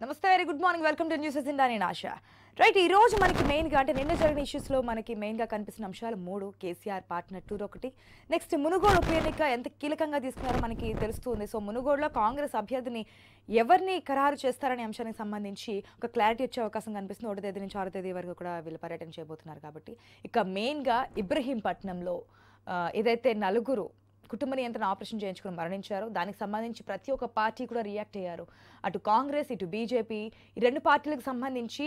నమస్తే very good morning welcome to news India నేను Asha. Right ఈ రోజు మనకి మెయిన్గా అంటే నిన్న జరిగిన ఇష్యూస్లో మనకి మెయిన్గా కనిపిస్తున్న అంశాలు మూడు. కేసీఆర్ పార్ట్నర్ టూర్ ఒకటి. నెక్స్ట్ మునుగోడు ఉప ఎన్నిక ఎంత కీలకంగా తీసుకున్నారో మనకి తెలుస్తుంది. సో మునుగోడులో కాంగ్రెస్ అభ్యర్థిని ఎవరిని ఖరారు చేస్తారనే అంశానికి సంబంధించి ఒక క్లారిటీ వచ్చే అవకాశం కనిపిస్తుంది. ఒకటి తేదీ నుంచి ఆరో తేదీ వరకు కూడా వీళ్ళు పర్యటన చేయబోతున్నారు కాబట్టి. ఇక మెయిన్గా ఇబ్రహీంపట్నంలో ఏదైతే నలుగురు కుటుంబ నియంత్రణ ఆపరేషన్ చేయించుకుని మరణించారు. దానికి సంబంధించి ప్రతి ఒక్క పార్టీ కూడా రియాక్ట్ అయ్యారు. అటు కాంగ్రెస్ ఇటు బీజేపీ ఈ రెండు పార్టీలకు సంబంధించి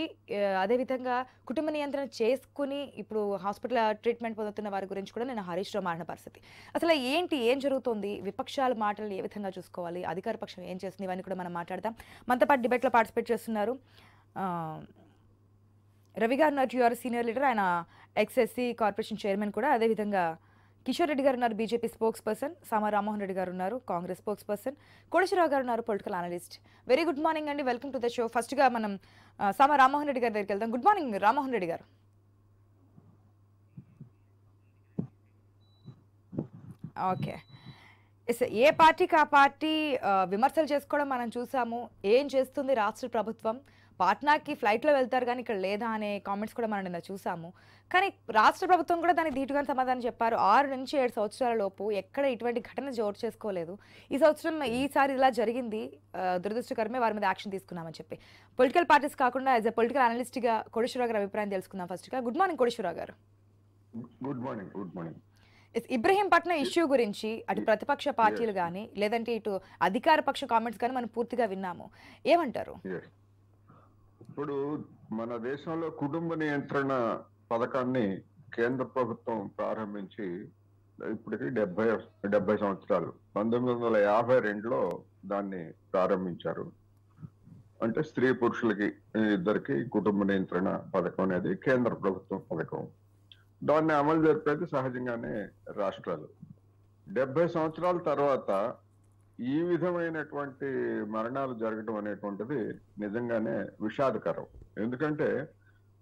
అదేవిధంగా కుటుంబ నియంత్రణ చేసుకుని ఇప్పుడు హాస్పిటల్ ట్రీట్మెంట్ పొందుతున్న వారి గురించి కూడా నేను హరీష్ రావు మారిన పరిస్థితి. అసలు ఏంటి ఏం జరుగుతుంది? విపక్షాల మాటలు ఏ విధంగా చూసుకోవాలి? అధికార పక్షం ఏం చేస్తుంది? ఇవన్నీ కూడా మనం మాట్లాడదాం. మనతో పాటు డిబేట్లో పార్టిసిపేట్ చేస్తున్నారు. రవి గారు ఉన్నారు. You're senior leader. ఆయన ఎక్స్ఎస్సి కార్పొరేషన్ చైర్మన్ కూడా. అదేవిధంగా కిషోర్ రెడ్డి గారు ఉన్నారు BJP spokesperson. Sama Rammohan Reddy గారు ఉన్నారు కాంగ్రెస్ స్పోక్స్ పర్సన్. కోడేశ్వరరావు గారు ఉన్నారు political analyst. Very good morning అండి. వెల్కమ్ టు ద షో ఫస్ట్గా మనం సామా రామ్మోహన్ రెడ్డి గారి దగ్గరికి వెళ్దాం. గుడ్ మార్నింగ్ రామ్మోహన్ రెడ్డి గారు. ఓకే ఏ పార్టీకి ఆ పార్టీ విమర్శలు చేసుకోవడం మనం చూసాము. ఏం చేస్తుంది రాష్ట్ర ప్రభుత్వం? పాట్నాకి ఫ్లైట్లో వెళ్తారు కానీ ఇక్కడ లేదా అనే కామెంట్స్ కూడా మనం నిన్న చూసాము. కానీ రాష్ట్ర ప్రభుత్వం కూడా దానికి ధీటుగా సమాధానం చెప్పారు. ఆరు నుంచి ఏడు సంవత్సరాల లోపు ఎక్కడ ఇటువంటి ఘటన జోడు చేసుకోలేదు. ఈ సంవత్సరం ఈసారి ఇలా జరిగింది. దురదృష్టకరమే వారి మీద యాక్షన్ తీసుకున్నామని చెప్పి. పొలిటికల్ పార్టీస్ కాకుండా యాజ్ ఎ పొలిటికల్ అనలిస్ట్గా కోటేశ్వరరావు గారి అభిప్రాయం తెలుసుకుందాం ఫస్ట్గా good morning Koteswararao garu. Good morning good morning. Ibrahimpatnam issue గురించి అటు ప్రతిపక్ష పార్టీలు కానీ లేదంటే ఇటు అధికార పక్ష కామెంట్స్ కానీ మనం పూర్తిగా విన్నాము. ఏమంటారు? ఇప్పుడు మన దేశంలో కుటుంబ నియంత్రణ పథకాన్ని కేంద్ర ప్రభుత్వం ప్రారంభించి ఇప్పటికి డెబ్బై డెబ్బై సంవత్సరాలు. పంతొమ్మిది వందల యాభై రెండులో దాన్ని ప్రారంభించారు. అంటే స్త్రీ పురుషులకి ఇద్దరికి కుటుంబ నియంత్రణ పథకం అనేది కేంద్ర ప్రభుత్వం పథకం. దాన్ని అమలు జరిపేది సహజంగానే రాష్ట్రాలు. డెబ్బై సంవత్సరాల తర్వాత ఈ విధమైనటువంటి మరణాలు జరగటం అనేటువంటిది నిజంగానే విషాదకరం. ఎందుకంటే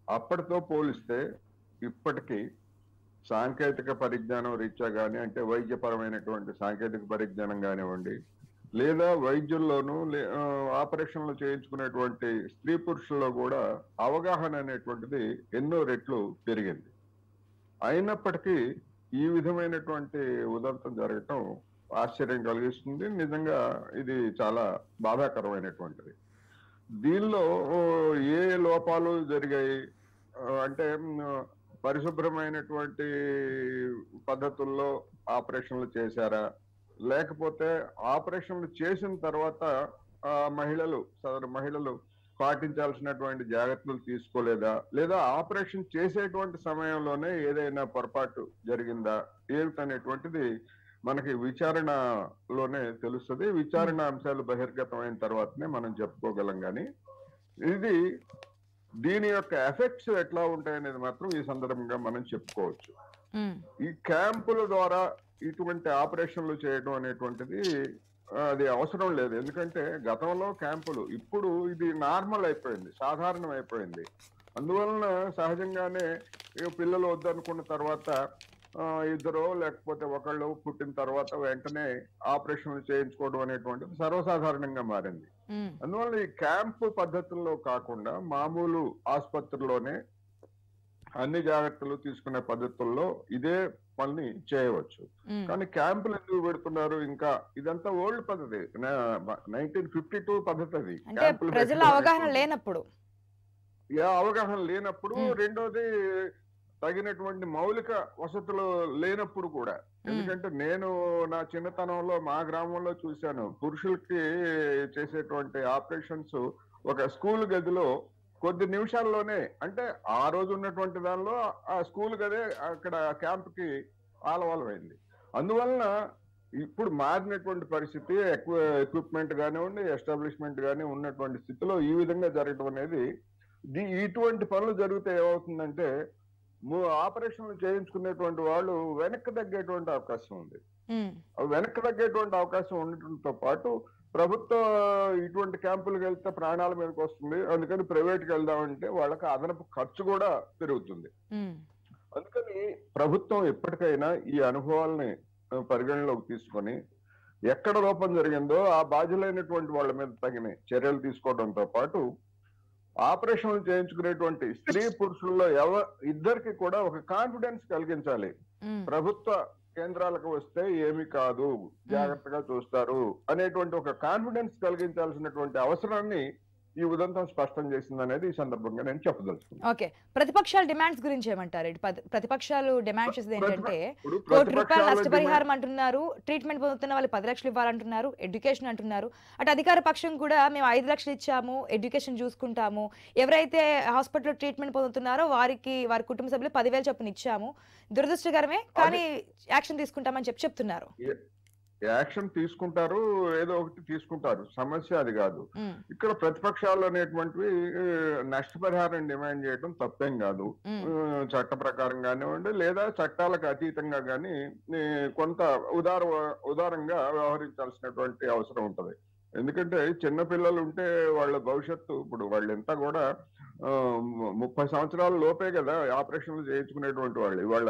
అప్పటితో పోలిస్తే ఇప్పటికీ సాంకేతిక పరిజ్ఞానం రీత్యా కానీ అంటే వైద్యపరమైనటువంటి సాంకేతిక పరిజ్ఞానం కానివ్వండి లేదా వైద్యుల్లోనూ లే- ఆపరేషన్లు చేయించుకునేటువంటి స్త్రీ పురుషుల్లో కూడా అవగాహన అనేటువంటిది ఎన్నో రెట్లు పెరిగింది. అయినప్పటికీ ఈ విధమైనటువంటి ఉదంతం జరగటం ఆశ్చర్యం కలిగిస్తుంది. నిజంగా ఇది చాలా బాధాకరమైనటువంటిది. దీనిలో ఏ లోపాలు జరిగాయి? అంటే పరిశుభ్రమైనటువంటి పద్ధతుల్లో ఆపరేషన్లు చేశారా? లేకపోతే ఆపరేషన్లు చేసిన తర్వాత ఆ, మహిళలు సదరు మహిళలు పాటించాల్సినటువంటి జాగ్రత్తలు తీసుకోలేదా? లేదా ఆపరేషన్ చేసేటువంటి సమయంలోనే ఏదైనా పొరపాటు జరిగిందా? ఏమిటనేటువంటిది మనకి విచారణలోనే తెలుస్తుంది. విచారణ అంశాలు బహిర్గతమైన తర్వాతనే మనం చెప్పుకోగలం కానీ ఇది దీని యొక్క ఎఫెక్ట్స్ ఎట్లా ఉంటాయనేది మాత్రం ఈ సందర్భంగా మనం చెప్పుకోవచ్చు. ఈ క్యాంపుల ద్వారా ఇటువంటి ఆపరేషన్లు చేయడం అనేటువంటిది అది అవసరం లేదు. ఎందుకంటే గతంలో క్యాంపులు ఇప్పుడు ఇది నార్మల్ అయిపోయింది సాధారణం అయిపోయింది అందువలన సహజంగానే పిల్లలు వద్దనుకున్న తర్వాత ఇద్దరు లేకపోతే ఒకళ్ళు పుట్టిన తర్వాత వెంటనే ఆపరేషన్లు చేయించుకోవడం అనేటువంటిది సర్వసాధారణంగా మారింది. అందువల్ల ఈ క్యాంపు పద్ధతుల్లో కాకుండా మామూలు ఆసుపత్రిలోనే అన్ని జాగ్రత్తలు తీసుకునే పద్ధతుల్లో ఇదే పని చేయవచ్చు. కానీ క్యాంపులు ఎందుకు పెడుతున్నారు ఇంకా ఇదంతా ఓల్డ్ పద్ధతి నైన్టీన్ ఫిఫ్టీ టూ పద్ధతి అది అవగాహన. లేనప్పుడు అవగాహన లేనప్పుడు. రెండోది తగినటువంటి మౌలిక వసతులు లేనప్పుడు కూడా ఎందుకంటే నేను నా చిన్నతనంలో మా గ్రామంలో చూశాను పురుషులకి చేసేటువంటి ఆపరేషన్స్ ఒక స్కూల్ గదిలో కొద్ది నిమిషాల్లోనే అంటే ఆ రోజు ఉన్నటువంటి దానిలో ఆ స్కూల్ గదే అక్కడ క్యాంప్కి ఆలవాలమైంది. అందువలన ఇప్పుడు మారినటువంటి పరిస్థితి ఎక్కువ ఎక్విప్మెంట్ కానివ్వండి ఎస్టాబ్లిష్మెంట్ కానీ ఉన్నటువంటి స్థితిలో ఈ విధంగా జరగడం అనేది ఇటువంటి పనులు జరిగితే ఏమవుతుందంటే ఆపరేషన్లు చేయించుకునేటువంటి వాళ్ళు వెనక్కి తగ్గేటువంటి అవకాశం ఉంది. వెనక్కి తగ్గేటువంటి అవకాశం ఉండటంతో పాటు ప్రభుత్వ ఇటువంటి క్యాంపులకు వెళ్తే ప్రాణాల మీదకి వస్తుంది. అందుకని ప్రైవేట్కి వెళ్దామంటే వాళ్ళకి అదనపు ఖర్చు కూడా పెరుగుతుంది. అందుకని ప్రభుత్వం ఎప్పటికైనా ఈ అనుభవాల్ని పరిగణలోకి తీసుకొని ఎక్కడ లోపం జరిగిందో ఆ బాధ్యులైనటువంటి వాళ్ళ మీద తగిన చర్యలు తీసుకోవడంతో పాటు ఆపరేషన్లు చేయించుకునేటువంటి స్త్రీ పురుషుల్లో ఎవ ఇద్దరికి కూడా ఒక కాన్ఫిడెన్స్ కలిగించాలి. ప్రభుత్వ కేంద్రాలకు వస్తే ఏమి కాదు. జాగ్రత్తగా చూస్తారు అనేటువంటి ఒక కాన్ఫిడెన్స్ కలిగించాల్సినటువంటి అవసరాన్ని ఈ ఉదంతం స్పష్టం చేసింది అనేది ఈ సందర్భంగా నేను చెప్పదలుచుకున్నాను ఓకే. ప్రతిపక్షాల డిమాండ్స్ గురించి ఏమంటారు? ప్రతిపక్షాలు డిమాండ్ చేసేది ఏంటంటే కోటి రూపాయలు నష్టపరిహారం అంటున్నారు ట్రీట్మెంట్ పొందుతున్న వాళ్ళు పది లక్షలు ఇవ్వాలంటున్నారు ఎడ్యుకేషన్ అంటున్నారు. అటు అధికార పక్షం కూడా మేము ఐదు లక్షలు ఇచ్చాము ఎడ్యుకేషన్ చూసుకుంటాము. ఎవరైతే హాస్పిటల్లో ట్రీట్మెంట్ పొందుతున్నారో వారికి వారి కుటుంబ సభ్యులు పదివేలు చొప్పున ఇచ్చాము. దురదృష్టకరమే కానీ యాక్షన్ తీసుకుంటామని చెప్పి చెప్తున్నారు. యాక్షన్ తీసుకుంటారు ఏదో ఒకటి తీసుకుంటారు. సమస్య అది కాదు. ఇక్కడ ప్రతిపక్షాలు అనేటువంటివి నష్టపరిహారం డిమాండ్ చేయడం తప్పేం కాదు. చట్ట ప్రకారం కానివ్వండి లేదా చట్టాలకు అతీతంగా కానీ కొంత ఉదార ఉదారంగా వ్యవహరించాల్సినటువంటి అవసరం ఉంటది. ఎందుకంటే చిన్న పిల్లలు ఉంటే వాళ్ళ భవిష్యత్తు ఇప్పుడు వాళ్ళంతా కూడా ఆ, ము- ముప్పై సంవత్సరాల లోపే కదా ఆపరేషన్లు చేయించుకునేటువంటి వాళ్ళు ఇవాళ.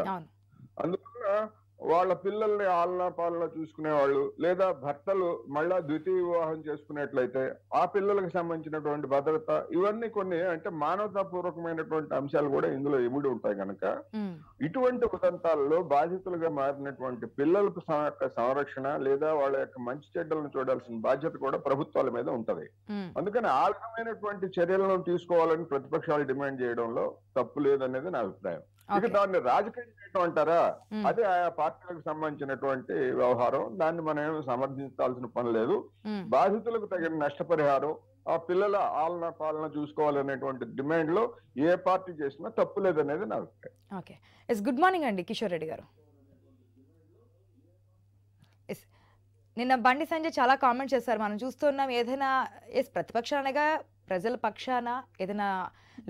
అందువల్ల వాళ్ళ పిల్లల్ని ఆలనా పాలన చూసుకునే వాళ్ళు లేదా భర్తలు మళ్ళా ద్వితీయ వివాహం చేసుకునేట్లయితే ఆ పిల్లలకు సంబంధించినటువంటి భద్రత ఇవన్నీ కొన్ని అంటే మానవతాపూర్వకమైనటువంటి అంశాలు కూడా ఇందులో ఇమిడి ఉంటాయి కనుక ఇటువంటి ఉదంతాలలో బాధితులుగా మారినటువంటి పిల్లలకు యొక్క సంరక్షణ లేదా వాళ్ళ యొక్క మంచి చెడ్డలను చూడాల్సిన బాధ్యత కూడా ప్రభుత్వాల మీద ఉంటది. అందుకని ఆ రకమైనటువంటి చర్యలను తీసుకోవాలని ప్రతిపక్షాలు డిమాండ్ చేయడంలో తప్పు లేదనేది నా అభిప్రాయం. ఇక దాన్ని రాజకీయం అంటారా? అది ఆయా పార్టీలకు సంబంధించినటువంటి వ్యవహారం. దాన్ని మనం సమర్థించాల్సిన పని లేదు. బాధితులకు తగిన నష్టపరిహారం ఆ పిల్లల ఆలన పాలన చూసుకోవాలనేటువంటి డిమాండ్లో ఏ పార్టీ చేసినా తప్పు లేదనేది నా అభిప్రాయం. ఓకే. ఎస్ గుడ్ మార్నింగ్ అండి కిషోర్ రెడ్డి గారు. ఎస్ నిన్న బండి సంజయ్ చాలా కామెంట్ చేశారు. మనం చూస్తున్నాం ఏదైనా ఎస్ ప్రతిపక్షాలు అనగా ప్రజల పక్షాన ఏదైనా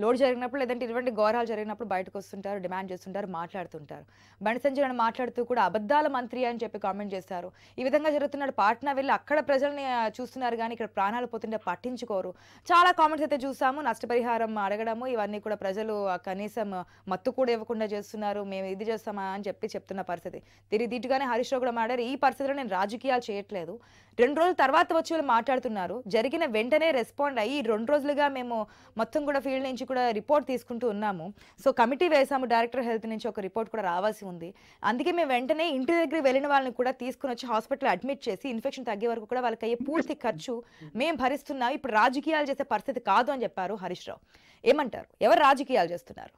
లోడ్ జరిగినప్పుడు లేదంటే ఇటువంటి ఘోరాలు జరిగినప్పుడు బయటకు వస్తుంటారు డిమాండ్ చేస్తుంటారు మాట్లాడుతుంటారు. బండి సంజయ్ మాట్లాడుతూ కూడా అబద్ధాల మంత్రి అని చెప్పి కామెంట్ చేశారు. ఈ విధంగా జరుగుతున్నాడు పాట్నా వెళ్ళి అక్కడ ప్రజల్ని చూస్తున్నారు కానీ ఇక్కడ ప్రాణాలు పోతుంటే పట్టించుకోరు. చాలా కామెంట్స్ అయితే చూసాము. నష్టపరిహారం అడగడము ఇవన్నీ కూడా ప్రజలు కనీసం మత్తు కూడా ఇవ్వకుండా చేస్తున్నారు. మేము ఇది చేస్తామా అని చెప్పి చెప్తున్న పరిస్థితి. తిరిగి దీటుగానే హరీష్ రావు కూడా మాట్లాడారు. ఈ పరిస్థితిలో నేను రాజకీయాలు చేయట్లేదు. రెండు రోజుల తర్వాత వచ్చి వాళ్ళు మాట్లాడుతున్నారు. జరిగిన వెంటనే రెస్పాండ్ అయ్యి రెండు రోజులుగా మేము మొత్తం కూడా ఫీల్డ్ నుంచి కూడా రిపోర్ట్ తీసుకుంటూ ఉన్నాము. సో కమిటీ వేసాము డైరెక్టర్ హెల్త్ నుంచి ఒక రిపోర్ట్ కూడా రావాల్సి ఉంది. అందుకే మేము వెంటనే ఇంటి దగ్గర వెళ్ళిన వాళ్ళని కూడా తీసుకుని వచ్చి హాస్పిటల్ అడ్మిట్ చేసి ఇన్ఫెక్షన్ తగ్గే వరకు కూడా వాళ్ళకి అయ్యే పూర్తి ఖర్చు మేము భరిస్తున్నాం ఇప్పుడు రాజకీయాలు చేసే పరిస్థితి కాదు అని చెప్పారు హరీష్ రావు. ఏమంటారు? ఎవరు రాజకీయాలు చేస్తున్నారు?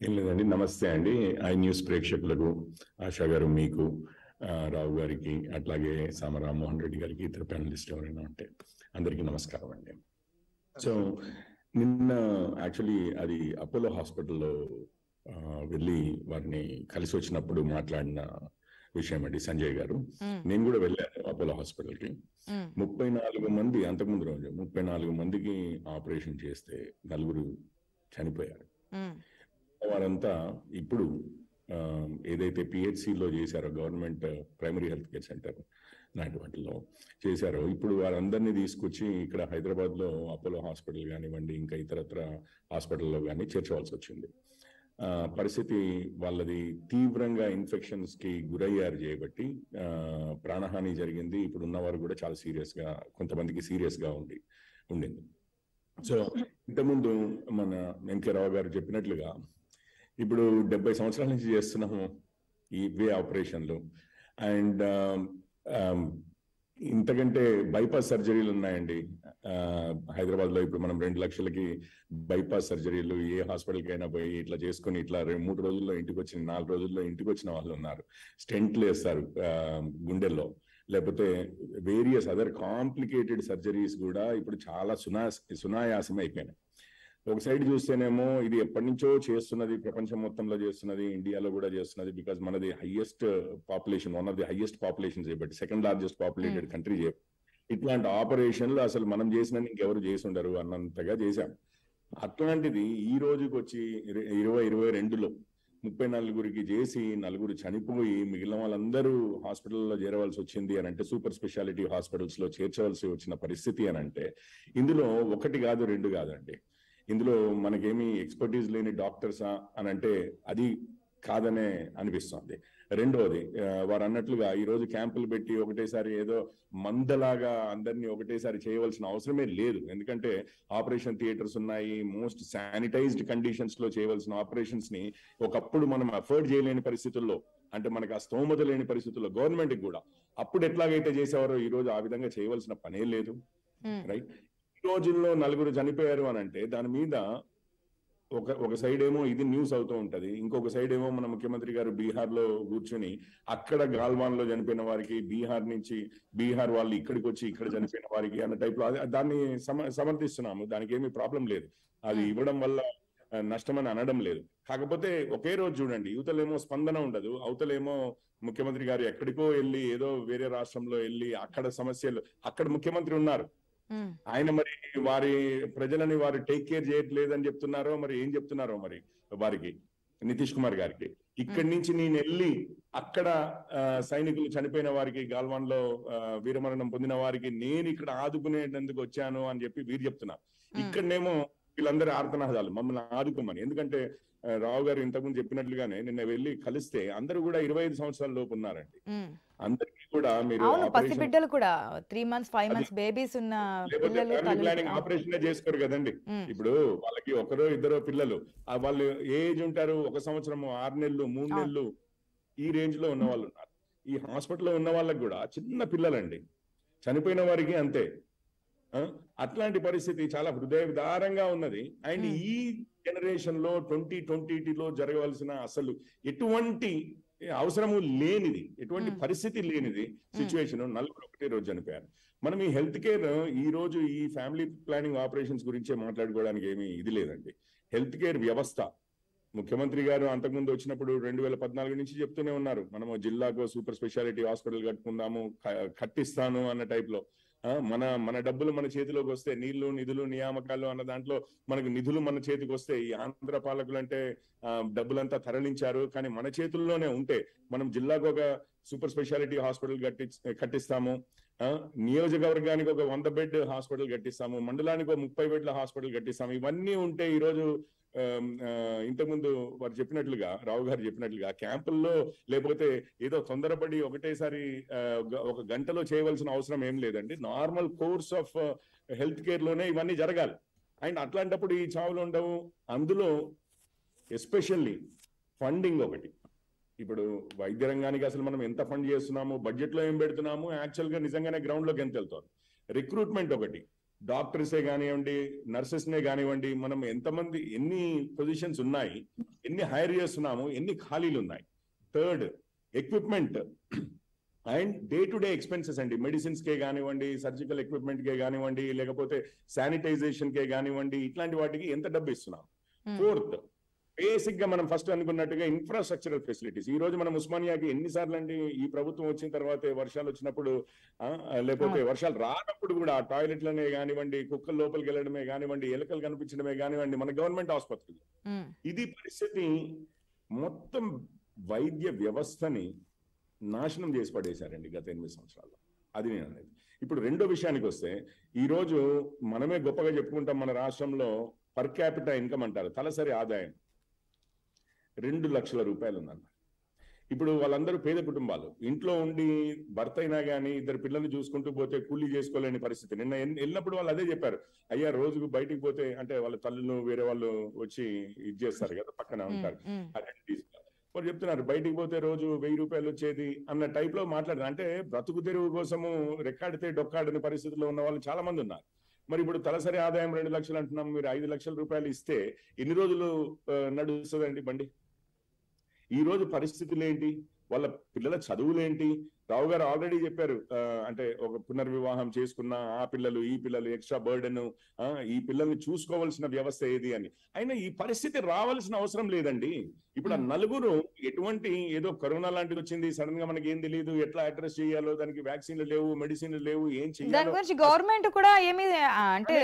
ఏం లేదండి. నమస్తే అండి. ఐ న్యూస్ ప్రేక్షకులకు ఆశా గారు మీకు రావు గారికి అట్లాగే సామ రామ్మోహన్ రెడ్డి గారికి ఇతర ప్యానలిస్ట్ ఎవరైనా ఉంటే అందరికీ నమస్కారం అండి. సో నిన్న యాక్చువల్లీ అది అపోలో హాస్పిటల్లో వెళ్ళి వారిని కలిసి వచ్చినప్పుడు మాట్లాడిన విషయం అండి సంజయ్ గారు. నేను కూడా వెళ్ళాను అపోలో హాస్పిటల్కి. ఉమ్, ముప్పై నాలుగు మంది అంతకుముందు రోజు ముప్పై నాలుగు మందికి ఆపరేషన్ చేస్తే నలుగురు చనిపోయారు. వారంతా ఇప్పుడు ఏదైతే పిహెచ్సిలో చేశారో government primary health care centre లాంటి వాటిలో చేశారో ఇప్పుడు వారందరినీ తీసుకొచ్చి ఇక్కడ హైదరాబాద్లో అపోలో హాస్పిటల్ కానివ్వండి ఇంకా ఇతరత్ర హాస్పిటల్లో కానీ చేర్చవలసి వచ్చింది. పరిస్థితి వాళ్ళది తీవ్రంగా ఇన్ఫెక్షన్స్కి గురయ్యారు చేయబట్టి ప్రాణహాని జరిగింది. ఇప్పుడు ఉన్నవారు కూడా చాలా సీరియస్గా కొంతమందికి సీరియస్గా ఉండి ఉండింది. సో ఇంతకుముందు మన ఎన్కే రావు గారు చెప్పినట్లుగా ఇప్పుడు డెబ్బై సంవత్సరాల నుంచి చేస్తున్నాము ఈ వే ఆపరేషన్లు. అండ్ ఇంతకంటే బైపాస్ సర్జరీలు ఉన్నాయండి. హైదరాబాద్లో ఇప్పుడు మనం రెండు లక్షలకి బైపాస్ సర్జరీలు ఏ హాస్పిటల్కి అయినా పోయి ఇట్లా చేసుకొని ఇట్లా రెండు మూడు రోజుల్లో ఇంటికి వచ్చిన నాలుగు రోజుల్లో ఇంటికి వచ్చిన వాళ్ళు ఉన్నారు. స్టెంట్లు వేస్తారు గుండెల్లో. లేకపోతే వేరియస్ అదర్ కాంప్లికేటెడ్ సర్జరీస్ కూడా ఇప్పుడు చాలా సునా సునాయాసం అయిపోయినాయి ఒక సైడ్ చూస్తేనేమో ఇది ఎప్పటి నుంచో చేస్తున్నది ప్రపంచం మొత్తంలో చేస్తున్నది ఇండియాలో కూడా చేస్తున్నది బికాజ్ మనది highest population one of the highest population చేయబట్టి సెకండ్ లార్జెస్ట్ పాపులేటెడ్ కంట్రీ ఇట్లాంటి ఆపరేషన్లు అసలు మనం చేసిన ఇంకెవరు చేసి ఉండరు అన్నంతగా చేశాం. అట్లాంటిది ఈ రోజుకి వచ్చి ఇర- ఇరవై ఇరవై రెండులో ముప్పై నలుగురికి చేసి నలుగురు చనిపోయి మిగిలిన వాళ్ళందరూ హాస్పిటల్లో చేరవలసి వచ్చింది అని అంటే సూపర్ స్పెషాలిటీ హాస్పిటల్స్లో చేర్చవలసి వచ్చిన పరిస్థితి అని అంటే ఇందులో ఒకటి కాదు రెండు కాదండి. ఇందులో మనకేమి ఎక్స్పర్టీస్ లేని డాక్టర్సా అని అంటే అది కాదనే అనిపిస్తుంది. రెండోది వారు అన్నట్లుగా ఈ రోజు క్యాంపులు పెట్టి ఒకటేసారి ఏదో మందలాగా అందరినీ ఒకటేసారి చేయవలసిన అవసరమే లేదు. ఎందుకంటే ఆపరేషన్ థియేటర్స్ ఉన్నాయి మోస్ట్ శానిటైజ్డ్ కండిషన్స్లో చేయవలసిన ఆపరేషన్స్ని ఒకప్పుడు మనం అఫోర్డ్ చేయలేని పరిస్థితుల్లో అంటే మనకు ఆ స్తోమత లేని పరిస్థితుల్లో గవర్నమెంట్ కూడా అప్పుడు ఎట్లాగైతే చేసేవారో ఈ రోజు ఆ విధంగా చేయవలసిన పనే లేదు. రైట్? రోజుల్లో నలుగురు చనిపోయారు అని అంటే దాని మీద ఒక ఒక సైడ్ ఏమో ఇది న్యూస్ అవుతూ ఉంటది. ఇంకొక సైడ్ ఏమో మన ముఖ్యమంత్రి గారు బీహార్లో కూర్చుని అక్కడ గాల్వాన్లో చనిపోయిన వారికి బీహార్ నుంచి బీహార్ వాళ్ళు ఇక్కడికి వచ్చి ఇక్కడ చనిపోయిన వారికి అన్న టైప్లో దాన్ని సమ సమర్థిస్తున్నాము. దానికి ఏమీ ప్రాబ్లం లేదు. అది Hmm. ఇవ్వడం వల్ల నష్టమని అనడం లేదు. కాకపోతే ఒకే రోజు చూడండి యువతలేమో స్పందన ఉండదు. అవతలేమో ముఖ్యమంత్రి గారు ఎక్కడికో వెళ్ళి ఏదో వేరే రాష్ట్రంలో వెళ్ళి అక్కడ సమస్యలు అక్కడ ముఖ్యమంత్రి ఉన్నారు. ఆయన మరి వారి ప్రజలని వారు టేక్ కేర్ చేయట్లేదు అని చెప్తున్నారో మరి ఏం చెప్తున్నారో మరి వారికి నితీష్ కుమార్ గారికి. ఇక్కడి నుంచి నేను వెళ్ళి అక్కడ సైనికులు చనిపోయిన వారికి గాల్వాన్లో వీరమరణం పొందిన వారికి నేను ఇక్కడ ఆదుకునేందుకు వచ్చాను అని చెప్పి వీరు చెప్తున్నారు ఇక్కడనేమో వీళ్ళందరూ ఆర్తనాదాలు మమ్మల్ని ఆదుకోమని. ఎందుకంటే రావు గారు ఇంతకుముందు చెప్పినట్లుగానే నిన్న వెళ్ళి కలిస్తే అందరూ కూడా ఇరవై ఐదు సంవత్సరాల లోపు ఉన్నారండి. అందరికీ కూడా మీరు అవును పసి బిడ్డలు కూడా three months five months babies ఉన్న ప్లానింగ్. ఆపరేషన్ చేసుకోరు కదండి ఇప్పుడు వాళ్ళకి ఒకరో ఇద్దరో పిల్లలు వాళ్ళు ఏజ్ ఉంటారు ఒక సంవత్సరము ఆరు నెలలు మూడు. నెలలు ఈ రేంజ్లో ఉన్న వాళ్ళు ఉన్నారు ఈ హాస్పిటల్లో ఉన్న వాళ్ళకి కూడా చిన్న పిల్లలండి చనిపోయిన వారికి అంతే? అట్లాంటి పరిస్థితి చాలా హృదయ విదారంగా ఉన్నది అండ్. ఈ జనరేషన్లో ట్వంటీ ట్వంటీలో జరగవలసిన అసలు ఎటువంటి అవసరము లేనిది ఎటువంటి. పరిస్థితి లేనిది సిచ్యువేషన్ నలుగురు ఒకటే రోజు చనిపోయారు. మనం ఈ హెల్త్ కేర్ ఈ రోజు ఈ ఫ్యామిలీ ప్లానింగ్ ఆపరేషన్స్ గురించే మాట్లాడుకోవడానికి ఏమీ ఇది లేదండి. హెల్త్ కేర్ వ్యవస్థ. ముఖ్యమంత్రి గారు అంతకుముందు వచ్చినప్పుడు రెండు వేల పద్నాలుగు నుంచి చెప్తూనే ఉన్నారు. మనము జిల్లాకు సూపర్ స్పెషాలిటీ హాస్పిటల్ కట్టుకుందాము కట్టిస్తాను అన్న టైప్లో. మన మన డబ్బులు మన చేతిలోకి వస్తే నీళ్ళు నిధులు నియామకాలు అన్న దాంట్లో మనకు నిధులు మన చేతికి వస్తే ఈ ఆంధ్ర పాలకులు అంటే డబ్బులంతా తరలించారు. కానీ మన చేతుల్లోనే ఉంటే మనం జిల్లాకు ఒక సూపర్ స్పెషాలిటీ హాస్పిటల్ కట్టి కట్టిస్తాము. ఆ, నియోజకవర్గానికి ఒక వంద బెడ్ హాస్పిటల్ కట్టిస్తాము. మండలానికి ఒక ముప్పై బెడ్ల హాస్పిటల్ కట్టిస్తాము. ఇవన్నీ ఉంటే ఈ రోజు ఇంతకుముందు వారు చెప్పినట్లుగా రావు గారు చెప్పినట్లుగా క్యాంపుల్లో లేకపోతే ఏదో తొందరపడి ఒకటేసారి ఒక గంటలో చేయవలసిన అవసరం ఏం లేదండి. నార్మల్ కోర్స్ ఆఫ్ హెల్త్ కేర్లోనే ఇవన్నీ జరగాలి. అండ్ అట్లాంటప్పుడు ఈ చావులు ఉండవు. అందులో ఎస్పెషల్లీ ఫండింగ్ ఒకటి. ఇప్పుడు వైద్య రంగానికి అసలు మనం ఎంత ఫండ్ చేస్తున్నాము బడ్జెట్లో ఏం పెడుతున్నాము యాక్చువల్గా నిజంగానే గ్రౌండ్లోకి ఎంత వెళ్తాం రిక్రూట్మెంట్ ఒకటి. డాక్టర్సే కానివ్వండి నర్సెస్నే కానివ్వండి మనం ఎంతమంది ఎన్ని పొజిషన్స్ ఉన్నాయి ఎన్ని హైర్ చేస్తున్నాము ఎన్ని ఖాళీలు ఉన్నాయి. Third equipment. And day to day expenses అండి. మెడిసిన్స్ కే కానివ్వండి సర్జికల్ ఎక్విప్మెంట్ కే కానివ్వండి లేకపోతే శానిటైజేషన్ కే కానివ్వండి ఇట్లాంటి వాటికి ఎంత డబ్బు ఇస్తున్నాం. ఫోర్త్ బేసిక్గా మనం ఫస్ట్ అనుకున్నట్టుగా ఇన్ఫ్రాస్ట్రక్చరల్ ఫెసిలిటీస్ ఈ రోజు మనం ఉస్మానియాకి ఎన్నిసార్లు అండి ఈ ప్రభుత్వం వచ్చిన తర్వాత వర్షాలు వచ్చినప్పుడు లేకపోతే వర్షాలు రానప్పుడు కూడా టాయిలెట్లనే కానివ్వండి కుక్కల లోపలికి వెళ్ళడమే కానివ్వండి ఎలుకలు కనిపించడమే కానివ్వండి మన గవర్నమెంట్ ఆసుపత్రులు. ఇది పరిస్థితి మొత్తం వైద్య వ్యవస్థని నాశనం చేసి పడేశారండి గత ఎనిమిది సంవత్సరాల్లో. అది నేను అనేది. ఇప్పుడు రెండో విషయానికి వస్తే ఈ రోజు మనమే గొప్పగా చెప్పుకుంటాం మన రాష్ట్రంలో పర్ క్యాపిటల్ ఇన్కమ్ అంటారు తలసరి ఆదాయం. రెండు లక్షల రూపాయలు ఉందన్న ఇప్పుడు వాళ్ళందరూ పేద కుటుంబాలు. ఇంట్లో ఉండి భర్త అయినా కానీ ఇద్దరు పిల్లల్ని చూసుకుంటూ పోతే కూలీ చేసుకోలేని పరిస్థితి. నిన్న వెళ్ళినప్పుడు వాళ్ళు అదే చెప్పారు. అయ్యా రోజుకు బయటికి పోతే అంటే వాళ్ళ తల్లులు వేరే వాళ్ళు వచ్చి ఇది చేస్తారు కదా పక్కన ఉంటారు. అదే. వాళ్ళు చెప్తున్నారు బయటికి పోతే రోజు వెయ్యి రూపాయలు వచ్చేది అన్న టైప్లో మాట్లాడారు. అంటే బ్రతుకు తెరువు కోసము రెక్కాడితే డొక్కాడని పరిస్థితిలో ఉన్న వాళ్ళు చాలా మంది ఉన్నారు. మరి ఇప్పుడు తలసరి ఆదాయం రెండు లక్షలు అంటున్నాం మీరు ఐదు లక్షల రూపాయలు ఇస్తే ఎన్ని రోజులు నడుస్తుందండి బండి? ఈ రోజు పరిస్థితులు ఏంటి వాళ్ళ పిల్లల చదువులేంటి రావు గారు ఆల్రెడీ చెప్పారు అంటే ఒక పునర్వివాహం చేసుకున్న ఆ పిల్లలు ఈ పిల్లలు ఎక్స్ట్రా బర్డెన్ ఈ పిల్లల్ని చూసుకోవాల్సిన వ్యవస్థ ఏది అని అయినా ఈ పరిస్థితి రావాల్సిన అవసరం లేదండి ఇప్పుడు ఆ. నలుగురు ఎటువంటి ఏదో కరోనా లాంటిది వచ్చింది సడన్గా మనకి ఏం తెలియదు ఎట్లా అడ్రస్ చేయాలో దానికి వ్యాక్సిన్లు లేవు మెడిసిన్లు లేవు ఏం చేయాలో గవర్నమెంట్ కూడా ఏమి అంటే.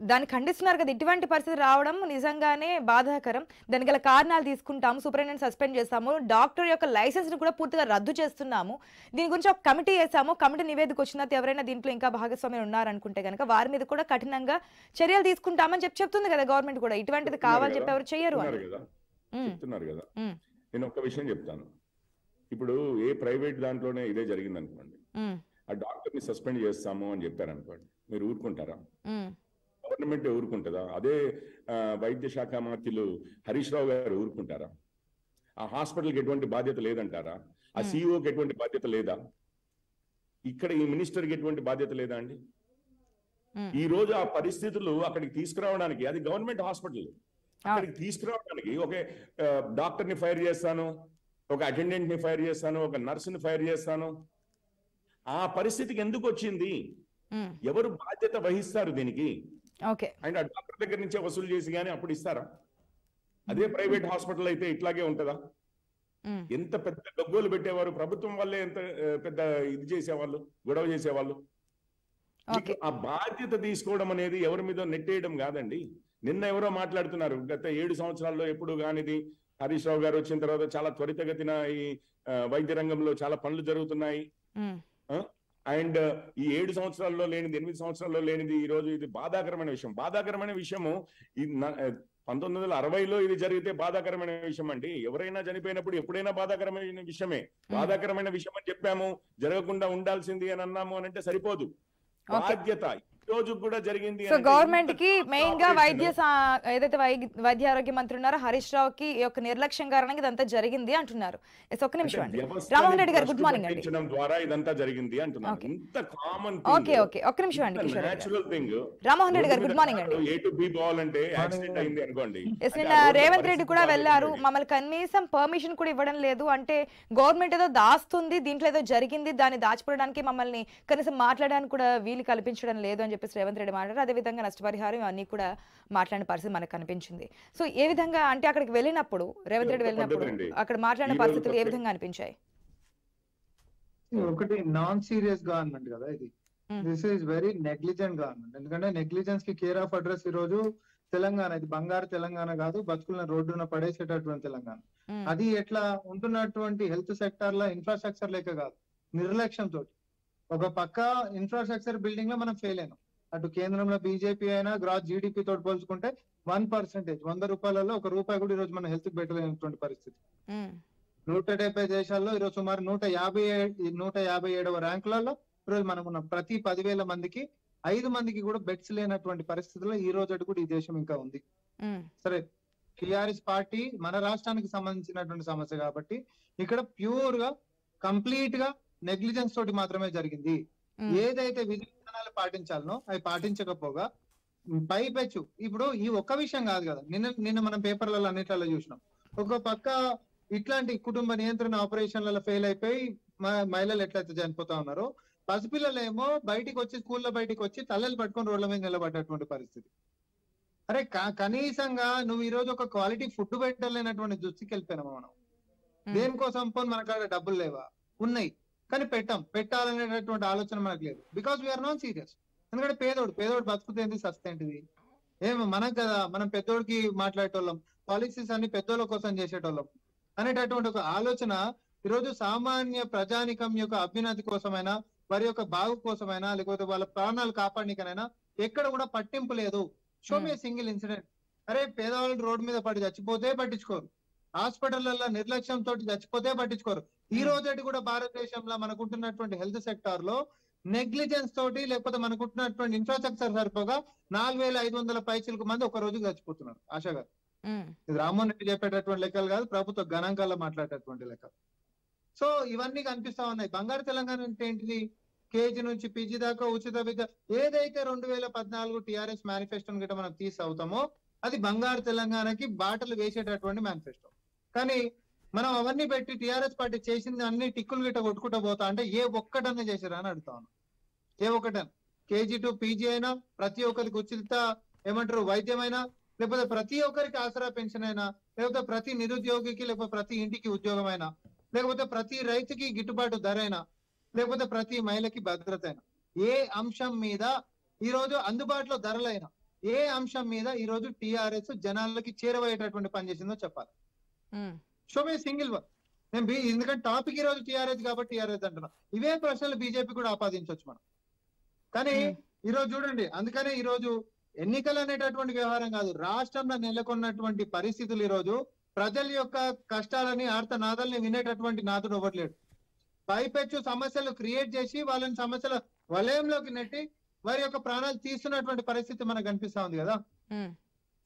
దాన్ని ఖండిస్తున్నారు కదా ఇటువంటి పరిస్థితి రావడం నిజంగానే బాధాకరం. దానికి గల కారణాలు తీసుకుంటాము సూపరింటెండెంట్ సస్పెండ్ చేస్తాము డాక్టర్ యొక్క లైసెన్స్ని కూడా పూర్తిగా రద్దు చేస్తున్నాము. దీని గురించి ఒక కమిటీ వేసాము కమిటీ నివేదిక వచ్చిన ఎవరైనా దీంట్లో ఇంకా భాగస్వామ్యం ఉన్నారనుకుంటే కనుక వారి మీద కూడా కఠినంగా చర్యలు తీసుకుంటామని చెప్పి చెప్తుంది కదా గవర్నమెంట్ కూడా. ఇటువంటిది కావాలని చెప్పి ఎవరు చెయ్యరు చెప్తున్నారు కదా. నేను ఒక్క విషయం చెప్తాను. ఇప్పుడు ఏ ప్రైవేట్ దాంట్లోనే ఇదే జరిగింది అనుకోండి ఆ డాక్టర్ని సస్పెండ్ చేస్తాము అని చెప్పారు అనుకోండి మీరు ఊరుకుంటారా? గవర్నమెంట్ ఊరుకుంటుందా? అదే వైద్య శాఖ మంత్రులు హరీష్ రావు గారు ఊరుకుంటారా? ఆ హాస్పిటల్కి ఎటువంటి బాధ్యత లేదంటారా? ఆ. సిఇఓకి ఎటువంటి బాధ్యత లేదా? ఇక్కడ ఈ మినిస్టర్కి ఎటువంటి బాధ్యత లేదా అండి. ఈ రోజు ఆ పరిస్థితులు అక్కడికి తీసుకురావడానికి అది గవర్నమెంట్ హాస్పిటల్. అక్కడికి తీసుకురావడానికి ఒక డాక్టర్ని ఫైర్ చేస్తాను ఒక అటెండెంట్ని ఫైర్ చేస్తాను ఒక నర్స్ని ఫైర్ చేస్తాను. ఆ పరిస్థితికి ఎందుకు వచ్చింది? ఎవరు బాధ్యత వహిస్తారు దీనికి? ఓకే. అండ్ ఆ డాక్టర్ దగ్గర నుంచే వసూలు చేసి కానీ అప్పుడు ఇస్తారా? అదే ప్రైవేట్ హాస్పిటల్ అయితే ఇట్లాగే ఉంటుందా? ఎంత పెద్ద డబ్బులు పెట్టేవారు? ప్రభుత్వం వల్లే ఎంత పెద్ద ఇది చేసేవాళ్ళు గొడవ చేసేవాళ్ళు? ఆ బాధ్యత తీసుకోవడం అనేది ఎవరి మీద నెట్టేయడం కాదండి. నిన్న ఎవరో మాట్లాడుతున్నారు గత ఏడు సంవత్సరాల్లో ఎప్పుడు కానిది హరీష్ రావు గారు వచ్చిన తర్వాత చాలా త్వరితగతిన ఈ వైద్య రంగంలో చాలా పనులు జరుగుతున్నాయి. అండ్ ఈ ఏడు సంవత్సరాల్లో లేనిది ఎనిమిది సంవత్సరాల్లో లేనిది ఈ రోజు ఇది బాధాకరమైన విషయం. బాధాకరమైన విషయము ఈ పంతొమ్మిది వందల అరవైలో ఇది జరిగితే బాధాకరమైన విషయం అండి. ఎవరైనా చనిపోయినప్పుడు ఎప్పుడైనా బాధాకరమైన విషయమే. బాధాకరమైన విషయం అని చెప్పాము. జరగకుండా ఉండాల్సింది అని అన్నాము అని అంటే సరిపోదు. బాధ్యత రోజు కూడా జరిగింది సో గవర్నమెంట్కి మెయిన్గా వైద్య ఏదైతే వైద్య ఆరోగ్య మంత్రి ఉన్నారో హరీష్ రావుకి ఈ యొక్క నిర్లక్ష్యం కారణంగా ఇదంతా జరిగింది అంటున్నారు. ఎస్ ఒక్క నిమిషం అండి. రామోహన్ రెడ్డి గారు గుడ్ మార్నింగ్ అండి. ద్వారా ఇదంతా జరిగింది అంటున్నాను ఓకే. ఇంత కామన్ ఓకే ఓకే ఒక్క నిమిషం అండి కిషోర్ రెడ్డి గారు. నేచురల్ థింగ్ రామ్మోహన్ రెడ్డి గారు గుడ్ మార్నింగ్ అండి. ఏ టు బి యాక్సిడెంట్ అయింది అనుకోండి. ఎస్ నిన్న రేవంత్ రెడ్డి కూడా వెళ్ళారు. మమ్మల్ని కనీసం పర్మిషన్ కూడా ఇవ్వడం లేదు. అంటే గవర్నమెంట్ ఏదో దాస్తుంది దీంట్లో ఏదో జరిగింది దాన్ని దాచిపెట్టడానికి మమ్మల్ని కనీసం మాట్లాడడానికి కూడా వీలు కల్పించడం లేదు అని చెప్పేసి రేవంత్ రెడ్డి మాట్లాడారు. అదేవిధంగా నష్టపరిహారం అన్ని కూడా మాట్లాడిన పరిస్థితి మనకు కనిపించింది. సో ఏ విధంగా అంటే అక్కడికి వెళ్ళినప్పుడు రేవంత్ రెడ్డి వెళ్ళినప్పుడు. అక్కడ మాట్లాడిన పరిస్థితులు ఏ విధంగా అనిపించాయి? ఒకటి నాన్ సీరియస్ గవర్నమెంట్ కదా ఇది. This is very negligent government ఎందుకంటే నెగ్లిజెన్స్కి కేర్ ఆఫ్ అడ్రస్ ఈ రోజు తెలంగాణ ఇది బంగారు తెలంగాణ కాదు బతుకులను రోడ్డున పడేసేటటువంటి తెలంగాణ. అది ఎట్లా ఉంటున్నటువంటి హెల్త్ సెక్టర్లో ఇన్ఫ్రాస్ట్రక్చర్ లేక కాదు నిర్లక్ష్యం తోటి ఒక పక్క ఇన్ఫ్రాస్ట్రక్చర్ బిల్డింగ్లో మనం ఫెయిల్ అయినాం. అటు కేంద్రంలో బీజేపీ అయినా గ్రాస్ జీడిపి తోటి పోల్చుకుంటే వన్ పర్సెంటేజ్ వంద రూపాయలలో ఒక రూపాయి కూడా ఈ రోజు మన హెల్త్ పెట్టలేనటువంటి పరిస్థితి. ఉమ్, నూట డెబ్బై దేశాల్లో ఈరోజు సుమారు నూట యాభై నూట యాభై ఏడవ ర్యాంకులలో ఈరోజు మనం ఉన్నాం ప్రతి పదివేల మందికి ఐదు మందికి కూడా బెడ్స్ లేనటువంటి పరిస్థితుల్లో ఈ రోజు కూడా ఈ దేశం ఇంకా ఉంది. సరే టిఆర్ఎస్ పార్టీ మన రాష్ట్రానికి సంబంధించినటువంటి సమస్య కాబట్టి ఇక్కడ ప్యూర్గా కంప్లీట్గా నెగ్లిజెన్స్ తోటి మాత్రమే జరిగింది. ఏదైతే విధి విధానాలు పాటించాలనో అవి పాటించకపోగా పైపెచ్చు ఇప్పుడు ఈ ఒక్క విషయం కాదు కదా. నిన్న నిన్న మనం పేపర్లలో అన్నిట్లలో చూసినాం. ఒక పక్క ఇట్లాంటి కుటుంబ నియంత్రణ ఆపరేషన్లలో ఫెయిల్ అయిపోయి మహిళలు ఎట్లయితే చనిపోతా ఉన్నారో పసిపిల్లలు ఏమో బయటికి వచ్చి స్కూల్లో బయటికి వచ్చి తల్లలు పట్టుకొని రోడ్ల మీద నిలబడ్డటువంటి పరిస్థితి. అరే కనీసంగా నువ్వు ఈ రోజు ఒక క్వాలిటీ ఫుడ్ పెట్టలేనటువంటి దుస్థితికి వెళ్ళిపోయినామా మనం. దేనికోసం పోనీ మన కాడ డబ్బులు లేవా? ఉన్నాయి. కానీ పెట్టాం. పెట్టాలనేటటువంటి ఆలోచన మనకు లేదు. బికాస్ వీఆర్ నాన్ సీరియస్ ఎందుకంటే పేదోడు పేదోడు బతుకుతేంది సస్తేంటిది ఏమి మనం కదా మనం పెద్దోడికి మాట్లాడేటోళ్ళం. పాలసీస్ అన్ని పెద్దోళ్ళ కోసం చేసేటోళ్ళం. అనేటటువంటి ఒక ఆలోచన ఈరోజు సామాన్య ప్రజానికం యొక్క అభ్యున్నతి కోసమైనా వారి యొక్క బాగు కోసమైనా లేకపోతే వాళ్ళ ప్రాణాలు కాపాడనికనైనా ఎక్కడ కూడా పట్టింపు లేదు. షో మీ సింగిల్ ఇన్సిడెంట్ అరే పేదవాళ్ళు రోడ్డు మీద పడి చచ్చిపోతే పట్టించుకోరు. హాస్పిటల్లో నిర్లక్ష్యం తోటి చచ్చిపోతే పట్టించుకోరు. ఈ. రోజటి కూడా భారతదేశంలో మనకుంటున్నటువంటి హెల్త్ సెక్టార్లో నెగ్లిజెన్స్ తోటి లేకపోతే మనకుంటున్నటువంటి ఇన్ఫ్రాస్ట్రక్చర్ సరిపోగా నాలుగు వేల ఐదు వందల పైచిలకు మంది ఒక రోజు చచ్చిపోతున్నారు ఆశా గారు ఇది రామ్మోహన్ రెడ్డి చెప్పేటటువంటి లెక్కలు కాదు ప్రభుత్వ గణాంకాల్లో మాట్లాడేటటువంటి లెక్కలు. సో ఇవన్నీ కనిపిస్తా ఉన్నాయి. బంగారు తెలంగాణ అంటే ఏంటిది? కేజీ నుంచి పీజీ దాకా ఉచిత విద్య. ఏదైతే రెండు వేల పద్నాలుగు టిఆర్ఎస్ మేనిఫెస్టోని గిట్ట మనం తీసి అవుతామో అది బంగారు తెలంగాణకి బాటలు వేసేటటువంటి మేనిఫెస్టో. కానీ మనం అవన్నీ పెట్టి టిఆర్ఎస్ పార్టీ చేసింది అన్ని టిక్కులు గిట్ట కొట్టుకుంటా పోతా అంటే ఏ ఒక్కటన్నా చేశారా అని అడుగుతాను ఏ ఒక్కటన్నా. కేజీ టు పీజీ అయినా ప్రతి ఒక్కరికి ఉచిత ఏమంటారు వైద్యమైనా లేకపోతే ప్రతి ఒక్కరికి ఆసరా పెన్షన్ అయినా లేకపోతే ప్రతి నిరుద్యోగికి లేకపోతే ప్రతి ఇంటికి ఉద్యోగమైనా లేకపోతే ప్రతి రైతుకి గిట్టుబాటు ధర అయినా లేకపోతే ప్రతి మహిళకి భద్రత అయినా ఏ అంశం మీద ఈ రోజు అందుబాటులో ధరలైనా ఏ అంశం మీద ఈ రోజు టిఆర్ఎస్ జనాలకి చేరవయ్యేటటువంటి పని చేసిందో చెప్పాలి. షో మీ సింగిల్ వన్ నేను బి- ఎందుకంటే టాపిక్ ఈ రోజు టిఆర్ఎస్ కాబట్టి టిఆర్ఎస్ అంటున్నా. ఇవే ప్రశ్నలు బీజేపీ కూడా ఆపాదించవచ్చు మనం. కానీ Hmm. ఈ రోజు చూడండి అందుకనే ఈ రోజు ఎన్నికలు అనేటటువంటి వ్యవహారం కాదు రాష్ట్రంలో నెలకొన్నటువంటి పరిస్థితులు ఈ రోజు ప్రజల యొక్క కష్టాలని ఆర్తనాదాలని వినేటటువంటి నాదుడు ఇవ్వట్లేడు పైపెచ్చు సమస్యలు క్రియేట్ చేసి వాళ్ళని సమస్యల వలయంలోకి నెట్టి వారి యొక్క ప్రాణాలు తీస్తున్నటువంటి పరిస్థితి మనకు కనిపిస్తా ఉంది కదా. ఉమ్,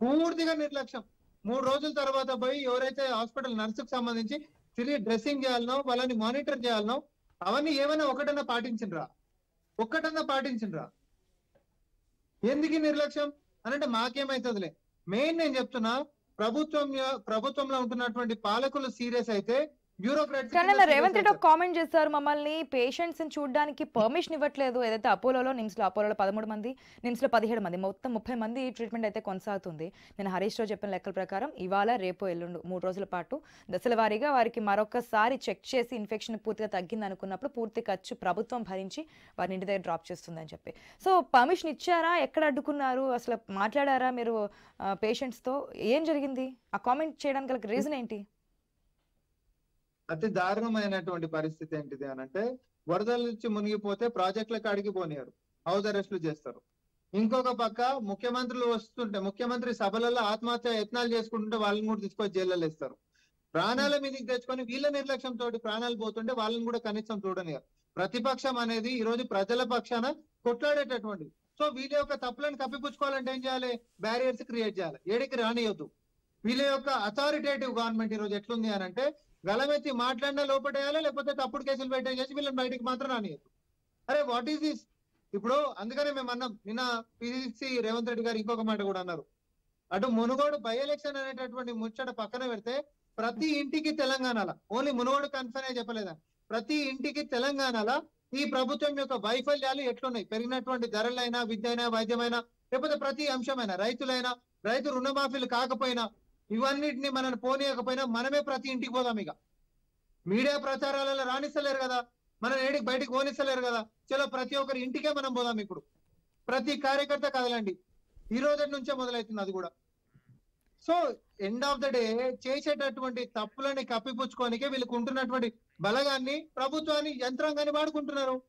పూర్తిగా నిర్లక్ష్యం. మూడు రోజుల తర్వాత పోయి ఎవరైతే హాస్పిటల్ నర్సుకు సంబంధించి తిరిగి డ్రెస్సింగ్ చేయాలనో వాళ్ళని మానిటర్ చేయాలనో అవన్నీ ఏమైనా ఒకటన్నా పాటించిండ్రా? ఒక్కటన్నా పాటించిండ్రా? ఎందుకు నిర్లక్ష్యం? అనంటే మాకేమైతుందిలే. మెయిన్ నేను చెప్తున్నా ప్రభుత్వం ప్రభుత్వంలో ఉంటున్నటువంటి పాలకులు సీరియస్ అయితే రేవంత్ రెడ్డి ఒక కామెంట్ చేస్తారు మమ్మల్ని పేషెంట్స్ని చూడడానికి పర్మిషన్ ఇవ్వట్లేదు. ఏదైతే అపోలోలో నిమ్స్లో అపోలోలో పదమూడు మంది నిమ్స్లో పదిహేడు మంది మొత్తం ముప్పై మంది ట్రీట్మెంట్ అయితే కొనసాగుతుంది. నేను హరీష్ రావు చెప్పిన లెక్కల ప్రకారం ఇవాళ రేపు ఎల్లుండు మూడు రోజుల పాటు దశల వారీగా వారికి మరొకసారి చెక్ చేసి ఇన్ఫెక్షన్ పూర్తిగా తగ్గింది అనుకున్నప్పుడు పూర్తి ఖర్చు ప్రభుత్వం భరించి వారిని ఇంటి దగ్గర డ్రాప్ చేస్తుందని చెప్పి. సో పర్మిషన్ ఇచ్చారా? ఎక్కడ అడ్డుకున్నారు? అసలు మాట్లాడారా మీరు పేషెంట్స్తో? ఏం జరిగింది? ఆ కామెంట్ చేయడానికి రీజన్ ఏంటి? అతి దారుణమైనటువంటి పరిస్థితి ఏంటిది అని అంటే వరదల నుంచి మునిగిపోతే ప్రాజెక్టుల కాడికి పోనీయరు. హౌస్ అరెస్టులు చేస్తారు. ఇంకొక పక్క ముఖ్యమంత్రులు వస్తుంటే ముఖ్యమంత్రి సభలలో ఆత్మహత్య యత్నాలు చేసుకుంటుంటే వాళ్ళని కూడా తీసుకొని జైల్లో వేస్తారు. ప్రాణాల మీదకి తెచ్చుకొని వీళ్ళ నిర్లక్ష్యం తోటి ప్రాణాలు పోతుంటే వాళ్ళని కూడా కనీసం చూడనియరు. ప్రతిపక్షం అనేది ఈ రోజు ప్రజల పక్షాన కొట్లాడేటటువంటి. సో వీళ్ళ యొక్క తప్పులను కప్పిపుచ్చుకోవాలంటే ఏం చేయాలి? బ్యారియర్స్ క్రియేట్ చేయాలి. ఏడికి రానియొద్దు. వీళ్ళ యొక్క అథారిటేటివ్ గవర్నమెంట్ ఈ రోజు ఎట్లుంది అని అంటే గలమెత్తి మాట్లాడినా లోపటేయాలి లేకపోతే తప్పుడు కేసులు పెట్టేసి వీళ్ళని బయటకు మాత్రం రానియద్దు. అరే వాట్ ఈస్ దిస్ ఇప్పుడు అందుకనే మేము అన్నాం. నిన్న పిసిసి రేవంత్ రెడ్డి గారు ఇంకొక మాట కూడా అన్నారు. అటు మునుగోడు బై ఎలక్షన్ అనేటటువంటి ముచ్చట పక్కన పెడితే ప్రతి ఇంటికి తెలంగాణలో ఓన్లీ మునుగోడు కన్ఫర్మ్ అయ్యి చెప్పలేదా? ప్రతి ఇంటికి తెలంగాణలో ఈ ప్రభుత్వం యొక్క వైఫల్యాలు ఎట్లున్నాయి? పెరిగినటువంటి ధరలైనా విద్య అయినా వైద్యమైనా లేకపోతే ప్రతి అంశమైనా రైతులైనా రైతు రుణమాఫీలు కాకపోయినా ఇవన్నిటిని మనం పోనీయకపోయినా మనమే ప్రతి ఇంటికి పోదాం ఇక. మీడియా ప్రచారాలలో రాణిస్తలేరు కదా. మనం ఏడికి బయటికి పోనిస్తలేరు కదా. చలో ప్రతి ఒక్కరి ఇంటికే మనం పోదాం ఇప్పుడు. ప్రతి కార్యకర్త కదలండి. ఈ రోజు నుంచే మొదలవుతుంది అది కూడా. So end of the day చేసేటటువంటి తప్పులని కప్పిపుచ్చుకోనికే వీళ్ళకి ఉంటున్నటువంటి బలగాన్ని ప్రభుత్వాన్ని యంత్రాంగాన్ని వాడుకుంటున్నారు.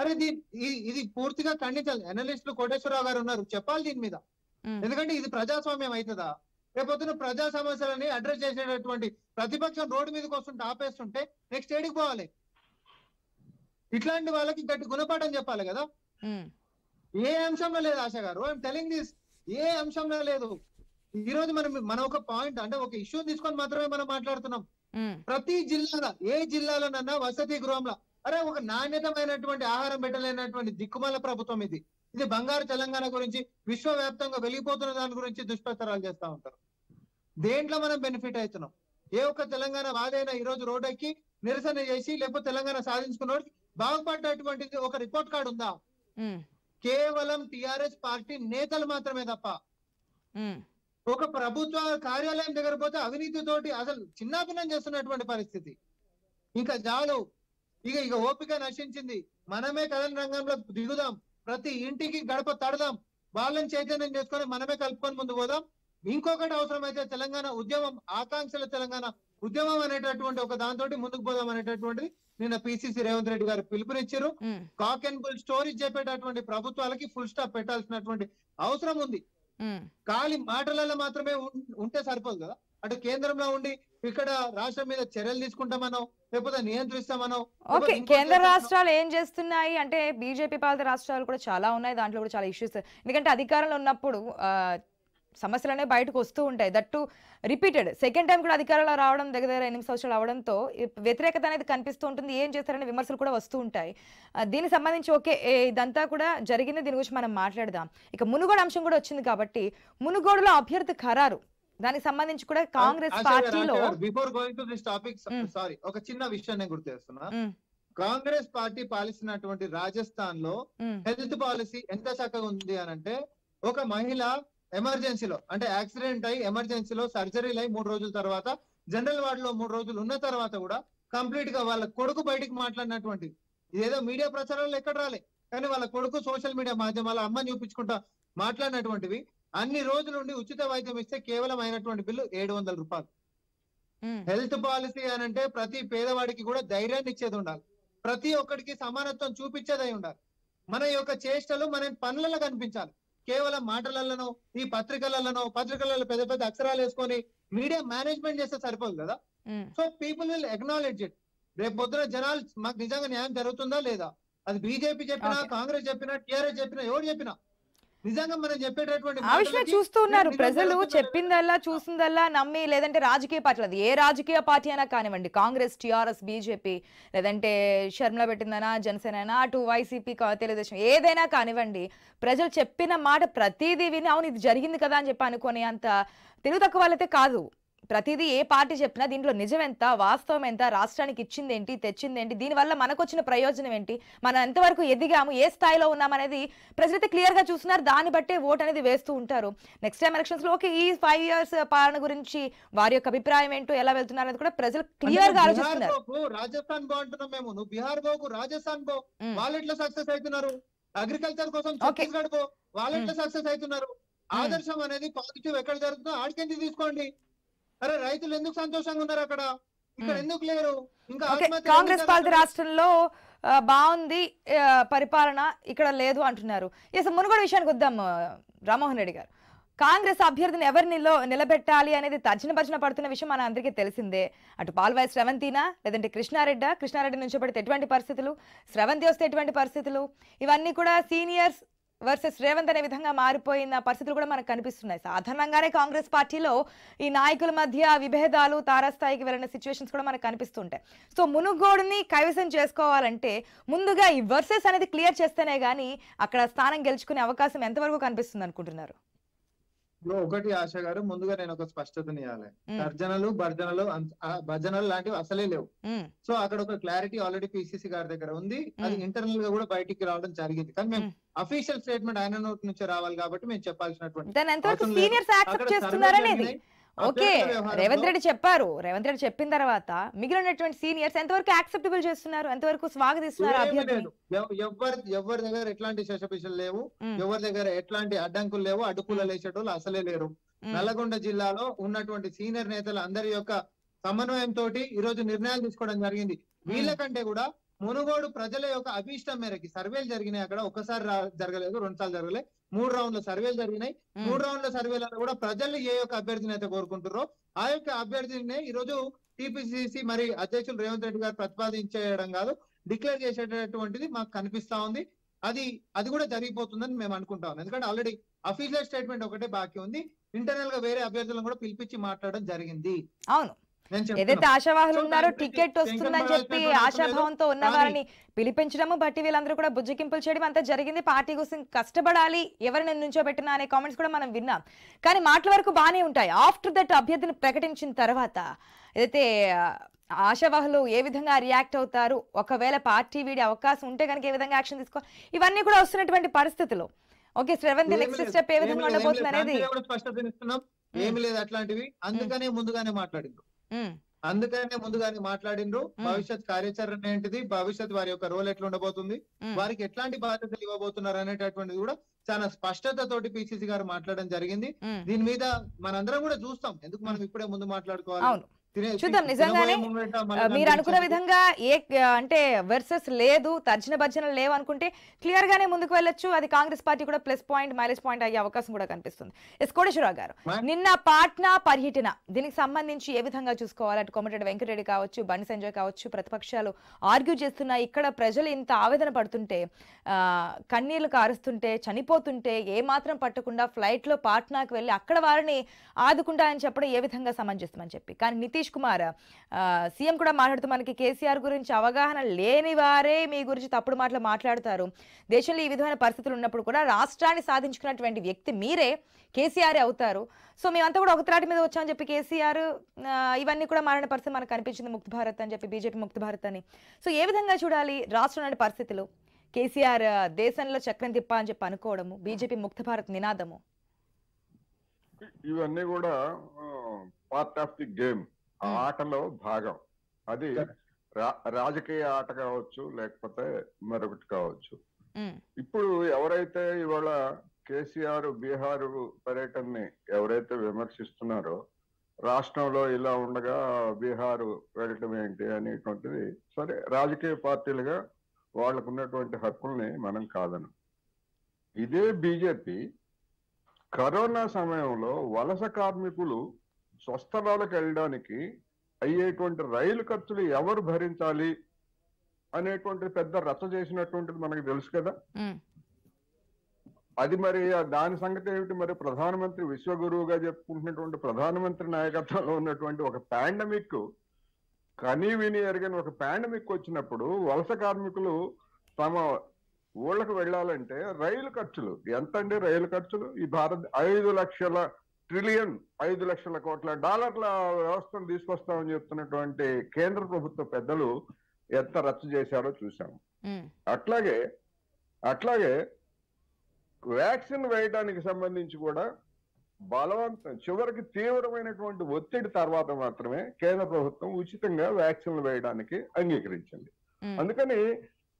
అరే దీని ఇది పూర్తిగా ఖండించాలి. అనలిస్టులు కోటేశ్వరరావు గారు ఉన్నారు. చెప్పాలి దీని మీద. ఎందుకంటే ఇది ప్రజాస్వామ్యం అవుతుందా? రేపొద్దున ప్రజా సమస్యలని అడ్రస్ చేసేటటువంటి ప్రతిపక్షం రోడ్డు మీదకి వస్తుంటే ఆపేస్తుంటే నెక్స్ట్ ఏడికి పోవాలి? ఇట్లాంటి వాళ్ళకి గట్టి గుణపాఠం చెప్పాలి కదా? ఏ అంశంలో లేదు ఆశ గారు? ఐఎమ్ టెలింగ్ దిస్ ఏ అంశంలో లేదు. ఈ రోజు మనం మనం ఒక పాయింట్ అంటే ఒక ఇష్యూ తీసుకొని మాత్రమే మనం మాట్లాడుతున్నాం. ప్రతి జిల్లాలో ఏ జిల్లాలోనన్నా వసతి గృహంలో అరే ఒక నాణ్యతమైనటువంటి ఆహారం పెట్టలేనటువంటి దిక్కుమాల ప్రభుత్వం ఇది. ఇది బంగారు తెలంగాణ గురించి విశ్వవ్యాప్తంగా వెలిగిపోతున్న దాని గురించి దుష్ప్రచారాలు చేస్తా ఉంటారు. దేంట్లో మనం బెనిఫిట్ అవుతున్నాం ఏ ఒక్క తెలంగాణ వాదైనా ఈ రోజు రోడ్ ఎక్కి నిరసన చేసి లేకపోతే తెలంగాణ సాధించుకున్నోడికి బాగుపడ్డటువంటిది ఒక రిపోర్ట్ కార్డు ఉందా? కేవలం టిఆర్ఎస్ పార్టీ నేతలు మాత్రమే తప్ప. ఒక ప్రభుత్వ కార్యాలయం దగ్గర పోతే అవినీతితోటి అసలు చిన్నాభిన్నం చేస్తున్నటువంటి పరిస్థితి. ఇంకా చాలు. ఇక ఇక ఓపిక నశించింది. మనమే కథన రంగంలో దిగుదాం. ప్రతి ఇంటికి గడప తడదాం. వాళ్ళని చైతన్యం చేసుకొని మనమే కలుపుకొని ముందు పోదాం. ఇంకొకటి అవసరమైతే తెలంగాణ ఉద్యమం ఆకాంక్షల తెలంగాణ ఉద్యమం అనేటటువంటి ఒక దాంతో ముందుకు పోదాం అనేటటువంటిది నిన్న పిసిసి రేవంత్ రెడ్డి గారు పిలుపునిచ్చారు. కాక్ అండ్ బుల్ స్టోరీస్ చెప్పేటటువంటి ప్రభుత్వాలకి ఫుల్ స్టాప్ పెట్టాల్సినటువంటి అవసరం ఉంది. ఖాళీ మాటలలో మాత్రమే ఉంటే సరిపోదు కదా. అటు కేంద్రంలో ఉండి ఇక్కడ రాష్ట్రం మీద చర్యలు తీసుకుంటామనో లేకపోతే నియంత్రిస్తామనో ఓకే కేంద్ర. రాష్ట్రాలు ఏం చేస్తున్నాయి అంటే బీజేపీ పాలిత రాష్ట్రాలు కూడా చాలా ఉన్నాయి దాంట్లో కూడా చాలా ఇష్యూస్ ఎందుకంటే అధికారంలో ఉన్నప్పుడు సమస్యలు అనేవి బయటకు వస్తూ ఉంటాయి. దట్టు రిపీటెడ్ సెకండ్ టైం కూడా అధికారంలో రావడం దగ్గర దగ్గర ఎనిమిది సంవత్సరాలు అవడంతో వ్యతిరేకత అనేది కనిపిస్తూ ఉంటుంది. ఏం చేస్తారనే విమర్శలు కూడా వస్తూ ఉంటాయి. దీనికి సంబంధించి ఓకే ఇదంతా కూడా జరిగింది దీని గురించి మనం మాట్లాడదాం. ఇక మునుగోడు అంశం కూడా వచ్చింది కాబట్టి మునుగోడులో అభ్యర్థి ఖరారు. దానికి సంబంధించి కూడా కాంగ్రెస్ పార్టీలో before going to this topic. Sorry ఒక చిన్న విషయాన్ని గుర్తు చేస్తున్నా. కాంగ్రెస్ పార్టీ పాలిస్తున్నటువంటి రాజస్థాన్లో హెల్త్ పాలసీ ఎంత చక్కగా ఉంది అని అంటే ఒక మహిళ ఎమర్జెన్సీలో అంటే యాక్సిడెంట్ అయి ఎమర్జెన్సీలో సర్జరీలు అయి మూడు రోజుల తర్వాత జనరల్ వార్డ్లో మూడు రోజులు ఉన్న తర్వాత కూడా కంప్లీట్గా వాళ్ళ కొడుకు బయటికి మాట్లాడినటువంటి ఇదేదో మీడియా ప్రచారాలు ఎక్కడ రాలే. కానీ వాళ్ళ కొడుకు సోషల్ మీడియా మాధ్యమాల అమ్మని చూపించుకుంటా మాట్లాడినటువంటివి అన్ని రోజుల నుండి ఉచిత వైద్యం ఇస్తే కేవలం అయినటువంటి బిల్లు ఏడు వందల రూపాయలు. హెల్త్ పాలసీ అని అంటే ప్రతి పేదవాడికి కూడా ధైర్యాన్ని ఇచ్చేది ఉండాలి. ప్రతి ఒక్కడికి సమానత్వం చూపించేదై ఉండాలి. మన యొక్క చేష్టలు మన పనులలో కనిపించాలి. కేవలం మాటలలోనో ఈ పత్రికలలోనో పత్రికలలో పెద్ద పెద్ద అక్షరాలు వేసుకొని మీడియా మేనేజ్మెంట్ చేస్తే సరిపోదు కదా. So people will acknowledge it రేపు పొద్దున జనాలు మాకు నిజంగా న్యాయం జరుగుతుందా లేదా? అది బీజేపీ చెప్పినా. కాంగ్రెస్ చెప్పినా టీఆర్ఎస్ చెప్పినా ఎవరు చెప్పినా నిజంగా మనం చెప్పేటటువంటి ఆ విషయమే మాటలకి చూస్తూ ఉన్నారు. ప్రజలు చెప్పిందల్లా చూసిందల్లా నమ్మి లేదంటే రాజకీయ పార్టీలు అది ఏ రాజకీయ పార్టీ అయినా కానివ్వండి కాంగ్రెస్ టీఆర్ఎస్ బీజేపీ లేదంటే షర్మిల పెట్టిందనా జనసేన అటు వైసీపీ తెలుగుదేశం ఏదైనా కానివ్వండి ప్రజలు చెప్పిన మాట ప్రతిదీ విని అవును ఇది జరిగింది కదా అని చెప్పి అనుకునే అంత తెలుగు తక్కువ వాళ్ళైతే కాదు. ప్రతిదీ ఏ పార్టీ చెప్పినా దీంట్లో నిజం ఎంత వాస్తవం ఎంత రాష్ట్రానికి ఇచ్చింది ఏంటి తెచ్చింది ఏంటి దీనివల్ల మనకు వచ్చిన ప్రయోజనం ఏంటి మనం ఎంతవరకు ఎదిగాము ఏ స్థాయిలో ఉన్నామనేది ప్రజలైతే క్లియర్గా చూస్తున్నారు. దాన్ని బట్టే ఓట్ అనేది వేస్తూ ఉంటారు. నెక్స్ట్ టైం ఎలక్షన్స్లో ఓకే ఈ ఫైవ్ ఇయర్స్ పాలన గురించి వారి యొక్క అభిప్రాయం ఏంటో ఎలా వెళ్తున్నారు అనేది కూడా ప్రజలు క్లియర్గా ఆలోచిస్తున్నారు. రాజస్థాన్ బో అంటున్నాం మేము. నువ్వు బీహార్ పోకు రాజస్థాన్ పో. వాళ్ళు ఎట్లా సక్సెస్ అవుతున్నారు. అగ్రికల్చర్ కోసం. ఛత్తీస్గఢ్ పో. వాళ్ళు ఎట్లా సక్సెస్ అవుతున్నారు. ఆదర్శం అనేది పాజిటివ్ ఎక్కడ జరుగుతుందో ఆడికెందుకు తీసుకోండి? అరే రైతులు ఎందుకు సంతోషంగా ఉన్నారు అక్కడ? ఇక్కడ. ఎందుకు లేరు? ఇంకా కాంగ్రెస్ పాలిత జరుగుతున్నాయి? రాష్ట్రంలో బాగుంది పరిపాలన ఇక్కడ లేదు అంటున్నారు. ఎస్ మునుగోడు విషయానికి వద్దాం రామ్మోహన్ రెడ్డి గారు. కాంగ్రెస్ అభ్యర్థిని ఎవరిని నిలో నిలబెట్టాలి అనేది తర్జన భర్జన పడుతున్న విషయం మన అందరికీ తెలిసిందే. అటు పాల్వాయి శ్రవంతినా లేదంటే కృష్ణారెడ్డా? కృష్ణారెడ్డి నుంచి పడితే ఎటువంటి పరిస్థితులు? శ్రవంతి వస్తే ఎటువంటి పరిస్థితులు? ఇవన్నీ కూడా సీనియర్స్ వర్సెస్ రేవంత్ అనే విధంగా మారిపోయిన పరిస్థితులు కూడా మనకు కనిపిస్తున్నాయి. సాధారణంగానే కాంగ్రెస్ పార్టీలో ఈ నాయకుల మధ్య విభేదాలు తారాస్థాయికి వెళ్ళిన సిచ్యువేషన్స్ కూడా మనకు కనిపిస్తుంటాయి. సో మునుగోడుని కైవసం చేసుకోవాలంటే ముందుగా ఈ వర్సెస్ అనేది క్లియర్ చేస్తేనే కానీ అక్కడ స్థానం గెలుచుకునే అవకాశం ఎంతవరకు కనిపిస్తుంది అనుకుంటున్నారు? ఒకటి ఆశ గారు ముందుగా నేను ఒక స్పష్టతని ఇవ్వాలి. తర్జనలు భర్జనలు భజనలు లాంటివి అసలే లేవు. సో అక్కడ ఒక క్లారిటీ ఆల్రెడీ పిసిసి గారి దగ్గర ఉంది అది. ఇంటర్నల్గా కూడా బయటికి రావడం జరిగింది కానీ మ్మ్. అఫీషియల్ స్టేట్మెంట్ ఆయన నోటి నుంచి రావాలి కాబట్టి మేము చెప్పాల్సినటువంటి ఓకే రేవంత్ రెడ్డి చెప్పారు. రేవంత్ రెడ్డి చెప్పిన తర్వాత మిగిలినటువంటి సీనియర్స్ ఎంతవరకు యాక్సెప్టబుల్ చేస్తున్నారు? ఎంతవరకు స్వాగతిస్తున్నారు ఎవరి ఎవరి దగ్గర ఎట్లాంటి శశపిషలు లేవు. ఎవరి దగ్గర ఎట్లాంటి అడ్డంకులు లేవు అడ్డుకుల లేచేటోళ్ళు అసలే లేరు. నల్లగొండ జిల్లాలో ఉన్నటువంటి సీనియర్ నేతలు అందరి యొక్క సమన్వయం తోటి ఈ రోజు నిర్ణయాలు తీసుకోవడం జరిగింది. వీళ్ళకంటే కూడా మునుగోడు ప్రజల యొక్క అభీష్టం మేరకి సర్వేలు జరిగినాయి. అక్కడ ఒకసారి జరగలేదు రెండు సార్లు జరగలేదు. మూడు రౌండ్ల సర్వేలు జరిగినాయి. మూడు రౌండ్ల సర్వేలలో కూడా ప్రజలు ఏ యొక్క అభ్యర్థిని అయితే కోరుకుంటారో ఆ యొక్క అభ్యర్థిని ఈ రోజు టిపిసిసి మరి అధ్యక్షులు రేవంత్ రెడ్డి గారు ప్రతిపాదించేయడం కాదు డిక్లేర్ చేసేటటువంటిది మాకు కనిపిస్తా ఉంది. అది అది కూడా జరిగిపోతుందని మేము అనుకుంటాం ఎందుకంటే ఆల్రెడీ అఫీషియల్ స్టేట్మెంట్ ఒకటే బాకీ ఉంది. ఇంటర్నల్గా వేరే అభ్యర్థులను కూడా పిలిపించి మాట్లాడడం జరిగింది. అవును. ఏదైతే. ఆశావాహులు ఉన్నారో టికెట్ వస్తుందని చెప్పి. ఆశాభావంతో ఉన్న వారిని పిలిపించడము బట్టి వీళ్ళందరూ కూడా బుజ్జగింపులు చేయడం అంతా జరిగింది. పార్టీ కోసం కష్టపడాలి. ఎవరిని నుంచోబెట్టినా అనే కామెంట్స్ కూడా మనం విన్నాం. కానీ మాటల వరకు బాగానే ఉంటాయి. ఆఫ్టర్ దట్ అభ్యర్థిని ప్రకటించిన తర్వాత ఏదైతే ఆశావాహులు ఏ విధంగా రియాక్ట్ అవుతారు ఒకవేళ పార్టీ వీడి అవకాశం ఉంటే కనుక ఏ విధంగా యాక్షన్ తీసుకో ఇవన్నీ కూడా వస్తున్నటువంటి పరిస్థితులు. Okay Sravanthi next. స్టెప్ ఏ విధంగా. ఉండబోతుంది అనేది ఏమి లేదు అట్లాంటివి. అందుకనే ముందుగానే మాట్లాడిండ్రు ఉమ్, అందుకనే ముందుగానే మాట్లాడిండ్రు. భవిష్యత్ కార్యాచరణ ఏంటిది భవిష్యత్ వారి యొక్క రోల్ ఎట్లా ఉండబోతుంది. వారికి ఎట్లాంటి బాధ్యతలు ఇవ్వబోతున్నారు అనేటటువంటిది కూడా చాలా స్పష్టత తోటి పిసిసి గారు మాట్లాడడం జరిగింది. దీని మీద మనందరం కూడా చూస్తాం ఎందుకు మనం ఇప్పుడే ముందు మాట్లాడుకోవాలి చూద్దాం, నిజంగానే, మీరు అనుకున్న. విధంగా ఏ అంటే వర్సెస్ లేదు తర్జన భర్జన లేవు అనుకుంటే క్లియర్ గానే ముందుకు వెళ్ళొచ్చు. అది కాంగ్రెస్ పార్టీ కూడా ప్లస్ పాయింట్ మైనస్ పాయింట్ అయ్యే అవకాశం కూడా కనిపిస్తుంది. ఎస్ కోటేశ్వరరావు గారు నిన్న పాట్నా పర్యటన దీనికి సంబంధించి ఏ విధంగా చూసుకోవాలి? అటు కోమటిరెడ్డి వెంకటరెడ్డి కావచ్చు బండి సంజయ్ కావచ్చు ప్రతిపక్షాలు ఆర్గ్యూ చేస్తున్నా ఇక్కడ ప్రజలు ఇంత ఆవేదన పడుతుంటే కన్నీళ్ళు కారుస్తుంటే చనిపోతుంటే ఏ మాత్రం పట్టకుండా ఫ్లైట్లో పాట్నాకు వెళ్ళి అక్కడ వారిని ఆదుకుంటా అని చెప్పడం ఏ విధంగా సమంజసమని చెప్పి. కానీ నితీష్ కుమార్ సీఎం కూడా మాట్లాడుతూ మనకి కేసీఆర్ గురించి అవగాహన లేని వారే మీ గురించి తప్పుడు మాటలు మాట్లాడతారు. దేశంలో ఈ విధమైన పరిస్థితులు ఉన్నప్పుడు కూడా రాష్ట్రాన్ని సాధించుకున్నటువంటి వ్యక్తి మీరే కేసీఆర్ అవుతారు. సో మేమంతా కూడా ఒక త్రాటి మీద వచ్చామని చెప్పి కేసీఆర్ ఇవన్నీ కూడా మారిన పరిస్థితి మనకు కనిపించింది ముక్త భారత్ అని చెప్పి బీజేపీ ముక్త భారత్ అని. సో ఏ విధంగా చూడాలి రాష్ట్రంలోని పరిస్థితులు? కేసీఆర్ దేశంలో చక్రం తిప్ప అని చెప్పి అనుకోవడము బీజేపీ ముక్త భారత్ నినాదము. ఇవన్నీ కూడా పార్ట్ ఆఫ్ ది గేమ్. ఆటలో భాగం. అది రా- రాజకీయ ఆట కావచ్చు లేకపోతే మరొకటి కావచ్చు. ఇప్పుడు ఎవరైతే ఇవాళ కేసీఆర్ బీహార్ పర్యటనని ఎవరైతే విమర్శిస్తున్నారో రాష్ట్రంలో ఇలా ఉండగా బీహార్ వెళ్ళటం ఏంటి అనేటువంటిది సరే రాజకీయ పార్టీలుగా వాళ్ళకు ఉన్నటువంటి హక్కుల్ని మనం కాదను. ఇదే బీజేపీ కరోనా సమయంలో వలస కార్మికులు స్వస్థలాలకు వెళ్ళడానికి అయ్యేటువంటి రైలు ఖర్చులు ఎవరు భరించాలి అనేటువంటి పెద్ద రచ్చ చేసినటువంటిది మనకు తెలుసు కదా. అది మరి దాని సంగతి ఏమిటి? మరి ప్రధానమంత్రి విశ్వగురువుగా చెప్పుకుంటున్నటువంటి ప్రధానమంత్రి నాయకత్వంలో ఉన్నటువంటి ఒక పాండమిక్ కనీ విని ఎరగని ఒక పాండమిక్ వచ్చినప్పుడు వలస కార్మికులు తమ ఊళ్ళకు వెళ్ళాలంటే రైలు ఖర్చులు. ఎంత అండి రైలు ఖర్చులు? ఈ భారత్ ఐదు లక్షల ట్రిలియన్ ఐదు లక్షల కోట్ల డాలర్ల వ్యవస్థను తీసుకొస్తామని చెప్తున్నటువంటి కేంద్ర ప్రభుత్వ పెద్దలు ఎంత రచ్చ చేశారో చూసాం ఉమ్, అట్లాగే అట్లాగే వ్యాక్సిన్ వేయడానికి సంబంధించి కూడా బలవంతం చివరికి తీవ్రమైనటువంటి ఒత్తిడి తర్వాత మాత్రమే కేంద్ర ప్రభుత్వం ఉచితంగా వ్యాక్సిన్లు వేయడానికి అంగీకరించింది. అందుకని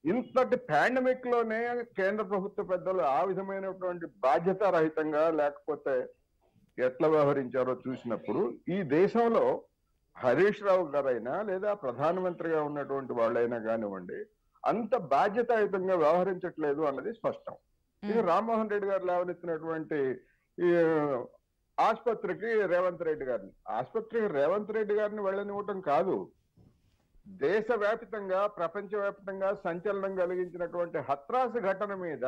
ఇంతటి పాండమిక్లోనే కేంద్ర ప్రభుత్వ పెద్దలు ఆ విధమైనటువంటి బాధ్యత రహితంగా లేకపోతే ఎట్లా వ్యవహరించారో చూసినప్పుడు ఈ దేశంలో హరీష్ రావు గారైనా లేదా ప్రధానమంత్రిగా ఉన్నటువంటి వాళ్ళైనా కానివ్వండి అంత బాధ్యతాయుతంగా వ్యవహరించట్లేదు అన్నది స్పష్టం. ఇది రామ్మోహన్ రెడ్డి గారు లేవనెత్తినటువంటి ఈ ఆసుపత్రికి రేవంత్ రెడ్డి గారిని. ఆసుపత్రికి రేవంత్ రెడ్డి గారిని వెళ్ళనివ్వటం కాదు. దేశవ్యాప్తంగా ప్రపంచవ్యాప్తంగా సంచలనం కలిగించినటువంటి హత్రాసు ఘటన మీద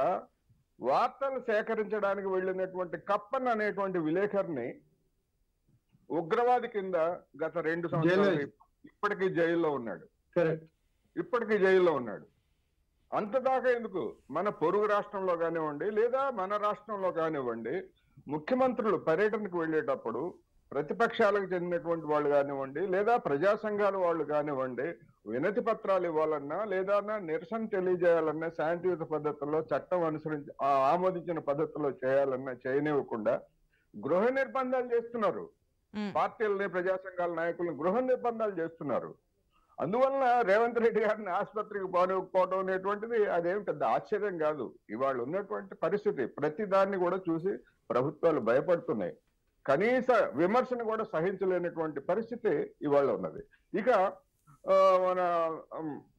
వార్తలు సేకరించడానికి వెళ్ళినటువంటి కప్పన్ అనేటువంటి విలేకరిని ఉగ్రవాది కింద గత రెండు సంవత్సరాలు ఇప్పటికీ జైల్లో ఉన్నాడు. ఇప్పటికీ జైల్లో ఉన్నాడు. అంతదాకా ఎందుకు? మన పొరుగు రాష్ట్రంలో కానివ్వండి లేదా మన రాష్ట్రంలో కానివ్వండి ముఖ్యమంత్రులు పర్యటనకు వెళ్ళేటప్పుడు ప్రతిపక్షాలకు చెందినటువంటి వాళ్ళు కానివ్వండి లేదా ప్రజా సంఘాల వాళ్ళు కానివ్వండి వినతి పత్రాలు ఇవ్వాలన్నా లేదా నిరసన తెలియజేయాలన్నా శాంతియుత పద్ధతుల్లో చట్టం అనుసరించి ఆమోదించిన పద్ధతిలో చేయాలన్నా చేయనివ్వకుండా గృహ నిర్బంధాలు చేస్తున్నారు. పార్టీలని ప్రజా సంఘాల నాయకులను గృహ నిర్బంధాలు చేస్తున్నారు. అందువలన రేవంత్ రెడ్డి గారిని ఆసుపత్రికి పోనివ్వకపోవడం అనేటువంటిది అదేం పెద్ద ఆశ్చర్యం కాదు. ఇవాళ ఉన్నటువంటి పరిస్థితి ప్రతి దాన్ని కూడా చూసి ప్రభుత్వాలు భయపడుతున్నాయి. కనీస విమర్శను కూడా సహించలేనటువంటి పరిస్థితి ఇవాళ ఉన్నది. ఇక మన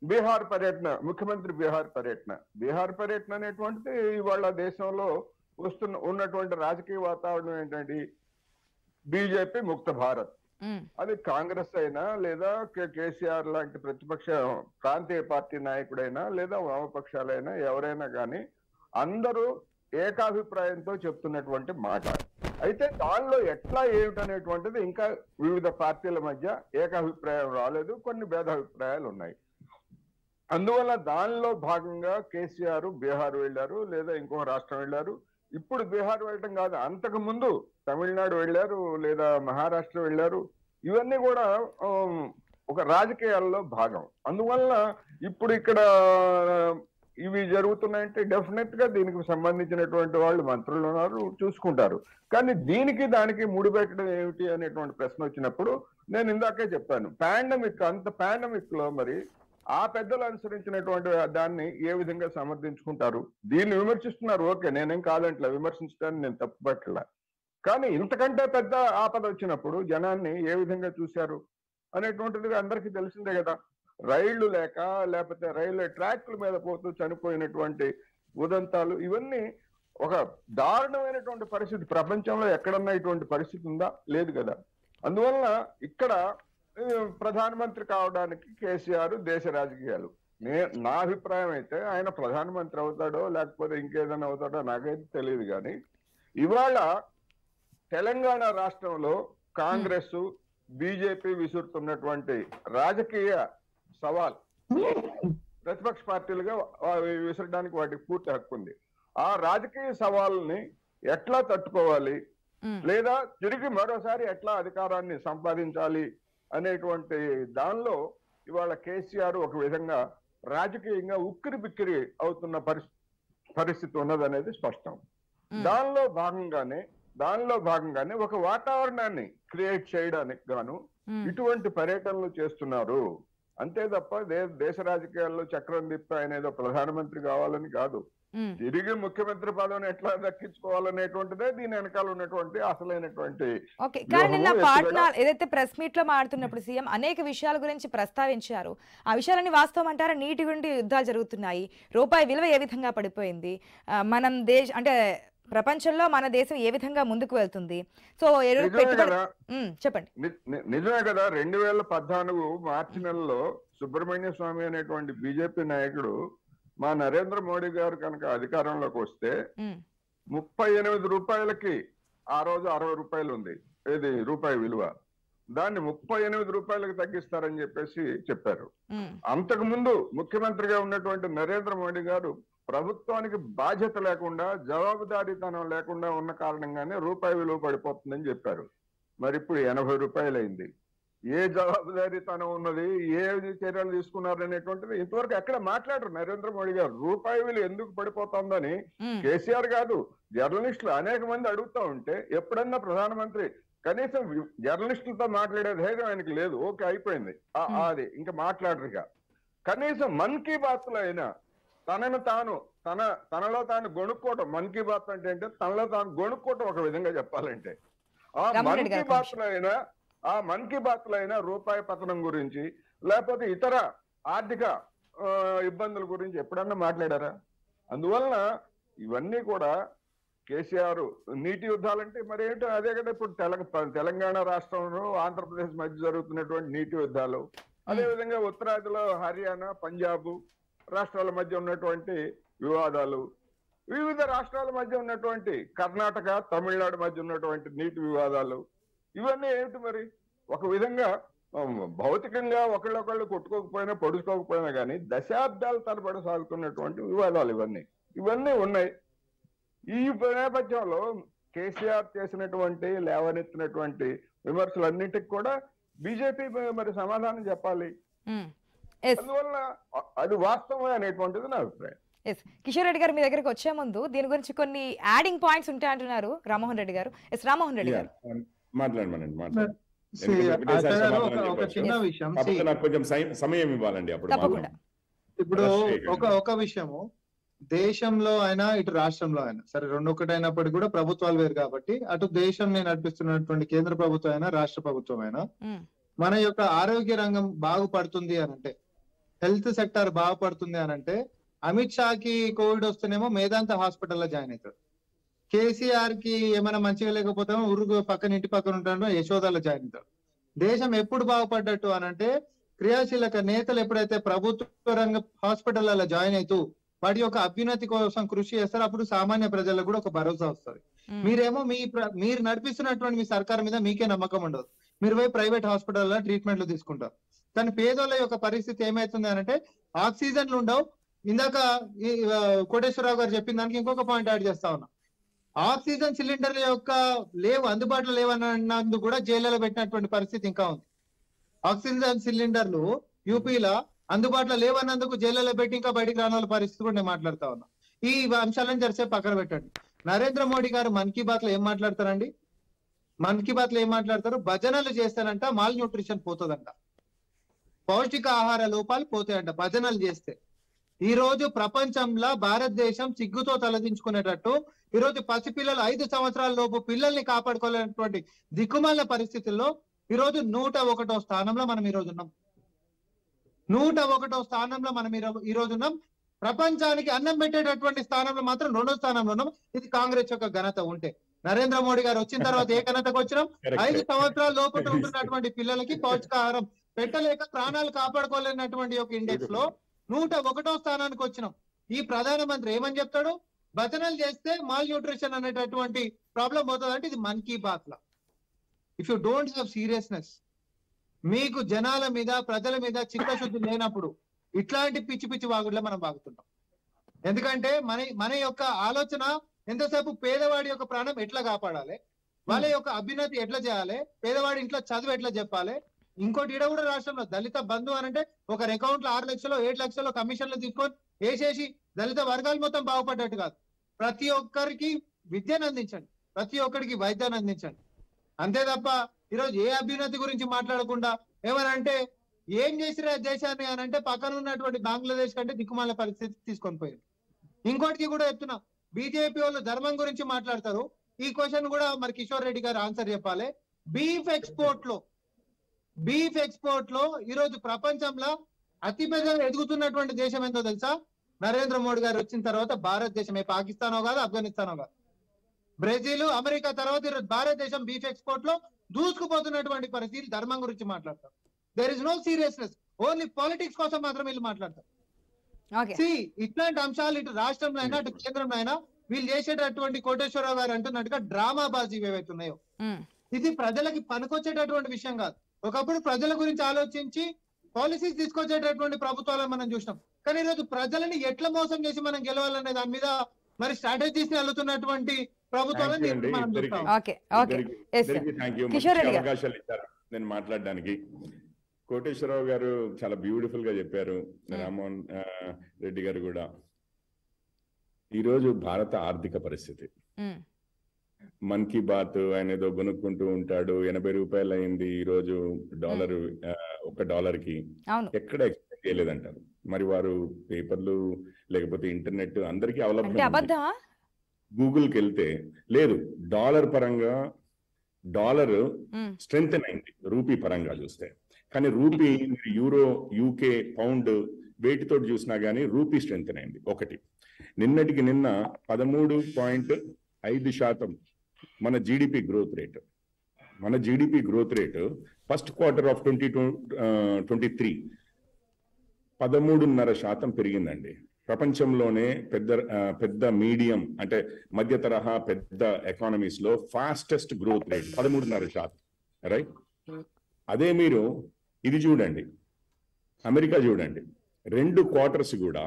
బీహార్ పర్యటన ముఖ్యమంత్రి బీహార్ పర్యటన. బీహార్ పర్యటన అనేటువంటిది ఇవాళ దేశంలో వస్తున్న ఉన్నటువంటి రాజకీయ వాతావరణం ఏంటంటే బీజేపీ ముక్త భారత్. అది కాంగ్రెస్ అయినా లేదా కేసీఆర్ లాంటి ప్రతిపక్ష ప్రాంతీయ పార్టీ నాయకుడైనా లేదా వామపక్షాలైనా ఎవరైనా కానీ అందరూ ఏకాభిప్రాయంతో చెప్తున్నటువంటి మాట. అయితే దానిలో ఎట్లా ఏమిటనేటువంటిది ఇంకా వివిధ పార్టీల మధ్య ఏకాభిప్రాయం రాలేదు కొన్ని భేదాభిప్రాయాలు ఉన్నాయి. అందువల్ల దానిలో భాగంగా కేసీఆర్ బీహార్ వెళ్ళారు లేదా ఇంకో రాష్ట్రం వెళ్ళారు. ఇప్పుడు బీహార్ వెళ్ళటం కాదు అంతకు ముందు తమిళనాడు వెళ్ళారు లేదా మహారాష్ట్ర వెళ్ళారు. ఇవన్నీ కూడా ఒక రాజకీయాల్లో భాగం. అందువల్ల ఇప్పుడు ఇక్కడ ఇవి జరుగుతున్నాయంటే డెఫినెట్గా దీనికి సంబంధించినటువంటి వాళ్ళు మంత్రులు ఉన్నారు చూసుకుంటారు. కానీ దీనికి దానికి ముడిపెట్టడం ఏమిటి అనేటువంటి ప్రశ్న వచ్చినప్పుడు నేను ఇందాకే చెప్పాను పాండమిక్ అంత పాండమిక్లో మరి ఆ పెద్దలు అనుసరించినటువంటి దాన్ని ఏ విధంగా సమర్థించుకుంటారు? దీన్ని విమర్శిస్తున్నారు ఓకే నేనేం కాదంట్లా విమర్శించడానికి నేను తప్పుపట్టలే కానీ ఇంతకంటే పెద్ద ఆపద వచ్చినప్పుడు జనాన్ని ఏ విధంగా చూశారు? అనేటువంటిది అందరికీ తెలిసిందే కదా. రైళ్ళు లేక లేకపోతే రైల్వే ట్రాక్ల మీద పోతూ చనిపోయినటువంటి ఉదంతాలు ఇవన్నీ ఒక దారుణమైనటువంటి పరిస్థితి. ప్రపంచంలో ఎక్కడన్నా ఇటువంటి పరిస్థితి ఉందా? లేదు కదా. అందువలన ఇక్కడ ప్రధానమంత్రి కావడానికి కేసీఆర్ దేశ రాజకీయాలు. నే నా అభిప్రాయం అయితే ఆయన ప్రధానమంత్రి అవుతాడో లేకపోతే ఇంకేదైనా అవుతాడో నాకైతే తెలియదు కానీ ఇవాళ తెలంగాణ రాష్ట్రంలో కాంగ్రెస్ బీజేపీ విసురుతున్నటువంటి రాజకీయ సవాల్. ప్రతిపక్ష పార్టీలుగా విసరడానికి వాటికి పూర్తి హక్కు ఉంది. ఆ రాజకీయ సవాల్ని ఎట్లా తట్టుకోవాలి? లేదా తిరిగి మరోసారి ఎట్లా అధికారాన్ని సంపాదించాలి అనేటువంటి దానిలో ఇవాళ కేసీఆర్ ఒక విధంగా రాజకీయంగా ఉక్కిరి బిక్కిరి అవుతున్న పరిస్థితి పరిస్థితి ఉన్నదనేది స్పష్టం. దానిలో భాగంగానే దానిలో భాగంగానే ఒక వాతావరణాన్ని క్రియేట్ చేయడానికి గాను ఇటువంటి పర్యటనలు చేస్తున్నారు. అంతే తప్ప దేశ రాజకీయాల్లో చక్రం తిప్ప ఆయన ఏదో ప్రధానమంత్రి కావాలని కాదు. తిరిగి ముఖ్యమంత్రి పదవిని ఎట్లా దక్కించుకోవాలనేటువంటిదే దీని వెనకాల ఉన్నటువంటి అసలైనటువంటి ఓకే కానీ నిన్న వ్యూహము పాట్నా ఏదైతే ప్రెస్ మీట్లో మాడుతున్నప్పుడు సీఎం అనేక విషయాల గురించి ప్రస్తావించారు. ఆ విషయాలన్నీ వాస్తవం అంటారా? నీటి గుండి యుద్ధాలు జరుగుతున్నాయి. రూపాయి విలువ ఏ విధంగా పడిపోయింది? మనం దేశ అంటే ప్రపంచంలో మన దేశం ఏ విధంగా ముందుకు వెళ్తుంది? సో చెప్పండి. నిజమే కదా. రెండు వేల పద్నాలుగు మార్చి నెలలో సుబ్రహ్మణ్య స్వామి అనేటువంటి బీజేపీ నాయకుడు మా నరేంద్ర మోడీ గారు కనుక అధికారంలోకి వస్తే ముప్పై ఎనిమిది రూపాయలకి ఆ రోజు అరవై రూపాయలు ఉంది ఇది రూపాయి విలువ. దాన్ని ముప్పై ఎనిమిది రూపాయలకు తగ్గిస్తారని చెప్పేసి చెప్పారు. అంతకు ముందు ముఖ్యమంత్రిగా ఉన్నటువంటి నరేంద్ర మోడీ గారు ప్రభుత్వానికి బాధ్యత లేకుండా జవాబుదారీతనం లేకుండా ఉన్న కారణంగానే రూపాయి విలువ పడిపోతుందని చెప్పారు. మరి ఇప్పుడు ఎనభై రూపాయలు అయింది ఏ జవాబుదారీతనం ఉన్నది ఏ చర్యలు తీసుకున్నారు అనేటువంటిది ఇంతవరకు ఎక్కడ మాట్లాడరు నరేంద్ర మోడీ గారు. రూపాయి విలువ ఎందుకు పడిపోతుందని కేసీఆర్ కాదు జర్నలిస్టులు అనేక మంది అడుగుతా ఉంటే ఎప్పుడన్నా ప్రధానమంత్రి కనీసం జర్నలిస్టులతో మాట్లాడే ధైర్యం ఆయనకి లేదు. ఓకే అయిపోయింది. ఆ-. అది. ఇంకా మాట్లాడరుగా కనీసం మన్ కీ బాత్లో అయినా తనను తాను తన తనలో తాను గొణుక్కోవటం మన్ కీ బాత్ అంటే ఏంటంటే తనలో తాను గొణుక్కోవటం ఒక విధంగా చెప్పాలంటే. ఆ మన్ కీ బాత్లో అయినా ఆ మన్ కీ బాత్లో అయినా రూపాయి పతనం గురించి లేకపోతే ఇతర ఆర్థిక ఇబ్బందుల గురించి ఎప్పుడన్నా మాట్లాడారా? అందువలన ఇవన్నీ కూడా కేసీఆర్ నీటి యుద్ధాలంటే మరి ఏంటో? అదే కదా ఇప్పుడు తెలంగాణ తెలంగాణ రాష్ట్రంలో ఆంధ్రప్రదేశ్ మధ్య జరుగుతున్నటువంటి నీటి యుద్ధాలు. అదే విధంగా ఉత్తరాదిలో హర్యానా పంజాబ్ రాష్ట్రాల మధ్య ఉన్నటువంటి వివాదాలు వివిధ రాష్ట్రాల మధ్య ఉన్నటువంటి కర్ణాటక తమిళనాడు మధ్య ఉన్నటువంటి నీటి వివాదాలు ఇవన్నీ ఏమిటి మరి? ఒక విధంగా భౌతికంగా ఒకళ్ళొకళ్ళు కొట్టుకోకపోయినా పొడుచుకోకపోయినా కానీ దశాబ్దాల తరబడి సాగుతున్నటువంటి వివాదాలు ఇవన్నీ. ఇవన్నీ ఉన్నాయి. ఈ నేపథ్యంలో కేసీఆర్ చేసినటువంటి లేవనెత్తినటువంటి విమర్శలన్నింటికి కూడా బీజేపీ మరి సమాధానం చెప్పాలి. అందువల్ల అది వాస్తవమే అనేటువంటిది నా అభిప్రాయం. ఎస్ కిషోర్ రెడ్డి గారు మీ దగ్గరికి వచ్చే ముందు దీని గురించి కొన్ని యాడింగ్ పాయింట్స్ ఉంటాయి అంటున్నారు రామ్మోహన్ రెడ్డి గారు. ఎస్ రామ్మోహన్ రెడ్డి గారు. మాట్లాడమనండి కొంచెం సై- సమయం ఇవ్వాలండి అప్పుడు తప్పకుండా. ఇప్పుడు. ఒక ఒక విషయము. దేశంలో అయినా ఇటు రాష్ట్రంలో అయినా సరే రెండు ఒకటైనప్పటికీ కూడా ప్రభుత్వాలు వేరు కాబట్టి అటు దేశం నడిపిస్తున్నటువంటి కేంద్ర ప్రభుత్వం అయినా రాష్ట్ర ప్రభుత్వం అయినా ఉమ్, మన యొక్క ఆరోగ్య రంగం బాగుపడుతుంది అని అంటే హెల్త్ సెక్టర్ బాగుపడుతుంది అని అంటే అమిత్ షాకి కోవిడ్ వస్తేనేమో మేదాంత హాస్పిటల్లో జాయిన్ అవుతాడు. కేసీఆర్కి ఏమైనా మంచిగా లేకపోతే ఉరుగు పక్కన ఇంటి పక్కన ఉంటాడో యశోదాలో జాయిన్ అవుతాడు. దేశం ఎప్పుడు బాగుపడ్డట్టు అని అంటే క్రియాశీలక నేతలు ఎప్పుడైతే ప్రభుత్వ రంగ హాస్పిటల్లో జాయిన్ అవుతూ వాటి యొక్క అభ్యున్నతి కోసం కృషి చేస్తారో అప్పుడు సామాన్య ప్రజలకు కూడా ఒక భరోసా వస్తుంది. మీరేమో మీ మీరు నడిపిస్తున్నటువంటి మీ సర్కార్ మీద మీకే నమ్మకం ఉండదు. మీరు పోయి ప్రైవేట్ హాస్పిటల్లో ట్రీట్మెంట్లు తీసుకుంటారు. కానీ పేదోళ్ళ యొక్క పరిస్థితి ఏమైతుంది అంటే ఆక్సిజన్లు ఉండవు. ఇందాక కోటేశ్వరరావు గారు చెప్పిన దానికి ఇంకొక పాయింట్ యాడ్ చేస్తా ఉన్నా. ఆక్సిజన్ సిలిండర్ల యొక్క లేవు అందుబాటులో లేవన్నందుకు కూడా జైల్లో పెట్టినటువంటి పరిస్థితి ఇంకా ఉంది. ఆక్సిజన్ సిలిండర్లు యూపీలో అందుబాటులో లేవన్నందుకు జైల్లో పెట్టి ఇంకా బయటికి రాని పరిస్థితి కూడా నేను మాట్లాడుతా ఉన్నా. ఈ అంశాలను జరిసే పక్కన పెట్టండి. నరేంద్ర మోడీ గారు మన్ కీ బాత్లో ఏం మాట్లాడతారండి? మన్ కీ బాత్లో ఏం మాట్లాడతారు? భజనలు చేస్తానంట మాల్ న్యూట్రిషన్ పోతుందంట. పౌష్టిక ఆహార లోపాలు పోతాయంట భజనలు చేస్తే. ఈ రోజు ప్రపంచంలో భారతదేశం సిగ్గుతో తలదించుకునేటట్టు ఈ రోజు పసిపిల్లలు ఐదు సంవత్సరాల లోపు పిల్లల్ని కాపాడుకోలేనటువంటి దిక్కుమాల పరిస్థితుల్లో ఈ రోజు నూట ఒకటో స్థానంలో మనం ఈ రోజు ఉన్నాం. నూట ఒకటో స్థానంలో మనం ఈ రోజు ఉన్నాం. ప్రపంచానికి అన్నం పెట్టేటటువంటి స్థానంలో మాత్రం రెండో స్థానంలో ఉన్నాం. ఇది కాంగ్రెస్ యొక్క ఘనత ఉంటే. నరేంద్ర మోడీ గారు వచ్చిన తర్వాత ఏ ఘనతకు వచ్చినాం. ఐదు సంవత్సరాల లోపల ఉంటున్నటువంటి పిల్లలకి పౌష్టికాహారం పెట్టలేక ప్రాణాలు కాపాడుకోలేనటువంటి ఒక ఇండెక్స్లో నూట ఒకటో స్థానానికి వచ్చినాం. ఈ ప్రధానమంత్రి ఏమని చెప్తాడు? భజనలు చేస్తే మాల్ న్యూట్రిషన్ అనేటటువంటి ప్రాబ్లం పోతుంది అంటే ఇది మన్ కీ బాత్ లా. If you don't have seriousness మీకు జనాల మీద ప్రజల మీద చిత్తశుద్ధి లేనప్పుడు ఇట్లాంటి పిచ్చి పిచ్చి వాగుడులో మనం వాగుతుంటాం. ఎందుకంటే మన మన యొక్క ఆలోచన ఎంతసేపు పేదవాడి యొక్క ప్రాణం ఎట్లా కాపాడాలి? వాళ్ళ యొక్క అభ్యున్నతి ఎట్లా చేయాలి? పేదవాడి ఇంట్లో చదువు ఎట్లా చెప్పాలి? ఇంకోటి ఈడ కూడా రాష్ట్రంలో దళిత బంధు అని అంటే ఒక అకౌంట్లో ఆరు లక్షలు ఏడు లక్షలు కమిషన్లు తీసుకొని వేసేసి దళిత వర్గాలు మొత్తం బాగుపడ్డట్టు కాదు. ప్రతి ఒక్కరికి విద్యను అందించండి. ప్రతి ఒక్కరికి వైద్యాన్ని అందించండి. అంతే తప్ప ఈరోజు ఏ అభ్యున్నతి గురించి మాట్లాడకుండా ఏమనంటే ఏం చేసిరా దేశాన్ని అని అంటే పక్కన ఉన్నటువంటి బంగ్లాదేశ్ కంటే దిక్కుమాల పరిస్థితి తీసుకొని పోయారు. ఇంకోటికి కూడా చెప్తున్నా బీజేపీ వాళ్ళు ధర్మం గురించి మాట్లాడతారు. ఈ క్వశ్చన్ కూడా మరి కిషోర్ రెడ్డి గారు ఆన్సర్ చెప్పాలి. బీఫ్ ఎక్స్పోర్ట్లో బీఫ్ ఎక్స్పోర్ట్లో ఈ రోజు ప్రపంచంలో అతిపెద్ద ఎదుగుతున్నటువంటి దేశం ఏంటో తెలుసా? నరేంద్ర మోడీ గారు వచ్చిన తర్వాత భారతదేశం ఏ పాకిస్తానో కాదు ఆఫ్ఘనిస్తానో కాదు. బ్రెజిల్ అమెరికా తర్వాత ఈరోజు భారతదేశం బీఫ్ ఎక్స్పోర్ట్లో దూసుకుపోతున్నటువంటి పరిస్థితి ధర్మం గురించి మాట్లాడతాం. There is no seriousness only politics కోసం మాత్రం వీళ్ళు మాట్లాడతారు. ఇట్లాంటి అంశాలు ఇటు రాష్ట్రంలో అయినా అటు కేంద్రంలో అయినా వీళ్ళు చేసేటటువంటి కోటేశ్వరరావు గారు అంటున్నట్టుగా డ్రామా బాజీ ఏవైతే ఉన్నాయో ఇది ప్రజలకి పనికొచ్చేటటువంటి విషయం కాదు. ఒకప్పుడు ప్రజల గురించి ఆలోచించి పాలసీస్ తీసుకొచ్చేటటువంటి ప్రభుత్వాలను మనం చూసినాం. కానీ ఈరోజు ప్రజలని ఎట్లా మోసం చేసి మనం గెలవాలనే దాని మీద మరి స్ట్రాటజీస్ని అల్లుతున్నటువంటి ప్రభుత్వాలను. అవకాశాలు ఇచ్చారు నేను మాట్లాడడానికి. కోటేశ్వరరావు గారు చాలా బ్యూటిఫుల్గా చెప్పారు. రామ్మోహన్ ఆ, రెడ్డి గారు కూడా. ఈరోజు భారత ఆర్థిక పరిస్థితి. ఉమ్, మన్ కీ బాత్ ఆయన ఏదో కొనుక్కుంటూ ఉంటాడు. ఎనభై రూపాయలు అయింది ఈ రోజు డాలర్ ఒక డాలర్కి ఎక్కడ ఎక్స్పెక్ట్ చేయలేదంటారు? మరి వారు పేపర్లు లేకపోతే ఇంటర్నెట్ అందరికీ అబద్ధమా? గూగుల్కి వెళ్తే లేదు డాలర్ పరంగా డాలర్ స్ట్రెంగ్ అయింది రూపీ పరంగా చూస్తే. కానీ రూపీ మీరు యూరో యూకే పౌండ్ వేటితో చూసినా గానీ రూపీ స్ట్రెంగ్ అయింది ఒకటి. నిన్నటికి నిన్న పదమూడు పాయింట్ ఐదు శాతం మన జీడిపి గ్రోత్ రేట్ మన GDP growth rate first quarter of twenty twenty three పదమూడున్నర శాతం పెరిగిందండి. ప్రపంచంలోనే పెద్ద పెద్ద మీడియం అంటే మధ్య తరహా పెద్ద ఎకానమీస్లో ఫాస్టెస్ట్ గ్రోత్ రేట్ పదమూడున్నర శాతం. రైట్ అదే మీరు ఇది చూడండి. అమెరికా చూడండి. రెండు క్వార్టర్స్ కూడా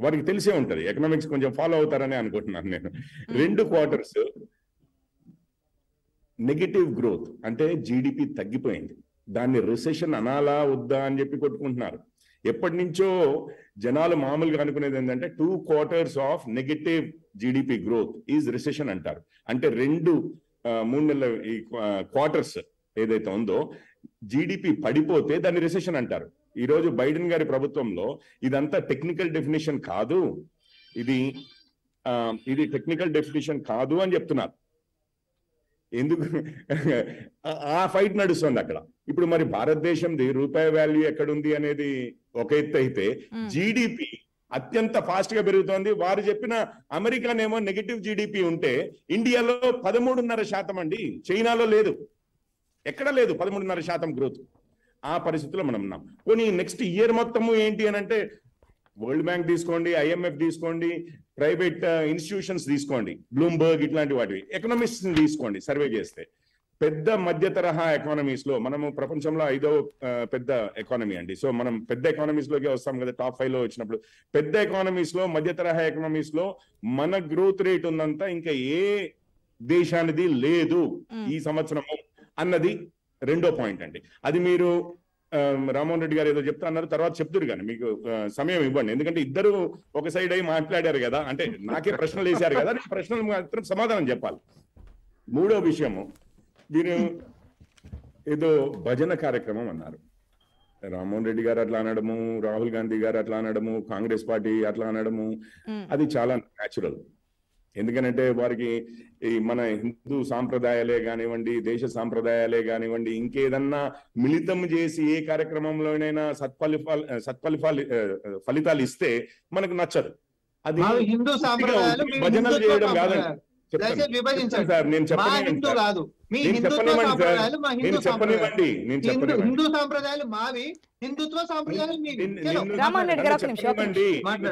వారికి తెలిసే ఉంటది. ఎకనామిక్స్ కొంచెం ఫాలో అవుతారని అనుకుంటున్నాను నేను. రెండు క్వార్టర్స్ నెగిటివ్ గ్రోత్ అంటే జీడిపి తగ్గిపోయింది. దాన్ని రిసెషన్ అనాలా వద్దా అని చెప్పి కొట్టుకుంటున్నారు. ఎప్పటి నుంచో జనాలు మామూలుగా అనుకునేది ఏంటంటే two quarters of negative GDP growth is recession అంటారు. అంటే రెండు మూడు నెలల ఈ క్వార్టర్స్ ఏదైతే ఉందో జీడిపి పడిపోతే దాన్ని రిసెషన్ అంటారు. ఈరోజు బైడెన్ గారి ప్రభుత్వంలో ఇదంతా టెక్నికల్ డెఫినేషన్ కాదు. ఇది ఇది టెక్నికల్ డెఫినేషన్ కాదు అని చెప్తున్నారు. ఎందుకు? ఆ- ఫైట్ నడుస్తుంది అక్కడ. ఇప్పుడు మరి భారతదేశంది రూపాయి వాల్యూ ఎక్కడుంది అనేది ఒక ఎత్తు అయితే జీడిపి అత్యంత ఫాస్ట్గా పెరుగుతోంది. వారు చెప్పిన అమెరికానేమో నెగటివ్ జీడిపి ఉంటే ఇండియాలో పదమూడున్నర శాతం అండి. చైనాలో లేదు. ఎక్కడ లేదు పదమూడున్నర శాతం గ్రోత్. ఆ పరిస్థితిలో మనం ఉన్నాం. పోనీ నెక్స్ట్ ఇయర్ మొత్తము ఏంటి అని అంటే వరల్డ్ బ్యాంక్ తీసుకోండి ఐఎంఎఫ్ తీసుకోండి ప్రైవేట్ ఇన్స్టిట్యూషన్స్ తీసుకోండి బ్లూంబర్గ్ ఇట్లాంటి వాటివి. ఎకనామిక్స్ తీసుకోండి సర్వే చేస్తే. పెద్ద మధ్య తరహా ఎకానమీస్లో మనము ప్రపంచంలో ఐదో పెద్ద ఎకానమీ అండి. సో మనం పెద్ద ఎకానమీస్లోకి వస్తాం కదా టాప్ ఫైవ్లో వచ్చినప్పుడు. పెద్ద ఎకానమీస్లో మధ్య తరహా ఎకానమీస్లో మన గ్రోత్ రేట్ ఉన్నంత ఇంకా ఏ దేశానిది లేదు ఈ సంవత్సరము అన్నది రెండో పాయింట్ అండి. అది మీరు రామ్మోహన్ రెడ్డి గారు ఏదో చెప్తా అన్నారు తర్వాత చెప్తురు కానీ మీకు సమయం ఇవ్వండి. ఎందుకంటే ఇద్దరు ఒక సైడ్ అయి మాట్లాడారు కదా అంటే నాకే ప్రశ్నలు వేశారు కదా నేను ప్రశ్నలు మాత్రం సమాధానం చెప్పాలి. మూడో విషయము మీరు ఏదో భజన కార్యక్రమం అన్నారు. రామ్మోహన్ రెడ్డి గారు అట్లా అనడము రాహుల్ గాంధీ గారు అట్లా అనడము కాంగ్రెస్ పార్టీ అట్లా అనడము అది చాలా న్యాచురల్ ఎందుకనంటే వారికి ఈ మన హిందూ సాంప్రదాయాలే కానివ్వండి దేశ సాంప్రదాయాలే కానివ్వండి ఇంకేదన్నా మిళితం చేసి ఏ కార్యక్రమంలోనైనా సత్ఫలిఫాలు సత్ఫలిఫాలు ఫలితాలు ఇస్తే మనకు నచ్చదు. అది హిందూ సాంప్రదాయాలు భజనలు చేయడం కాదండి. హిందూ. సాంప్రదాయాలు మా హిందూ నేను సాంప్రదాయాలు చెప్పనివ్వండి. నేను హిందూ చెప్పనివ్వండి. హిందూ సాంప్రదాయాలు మావి హిందుత్వ సాంప్రదాయాలు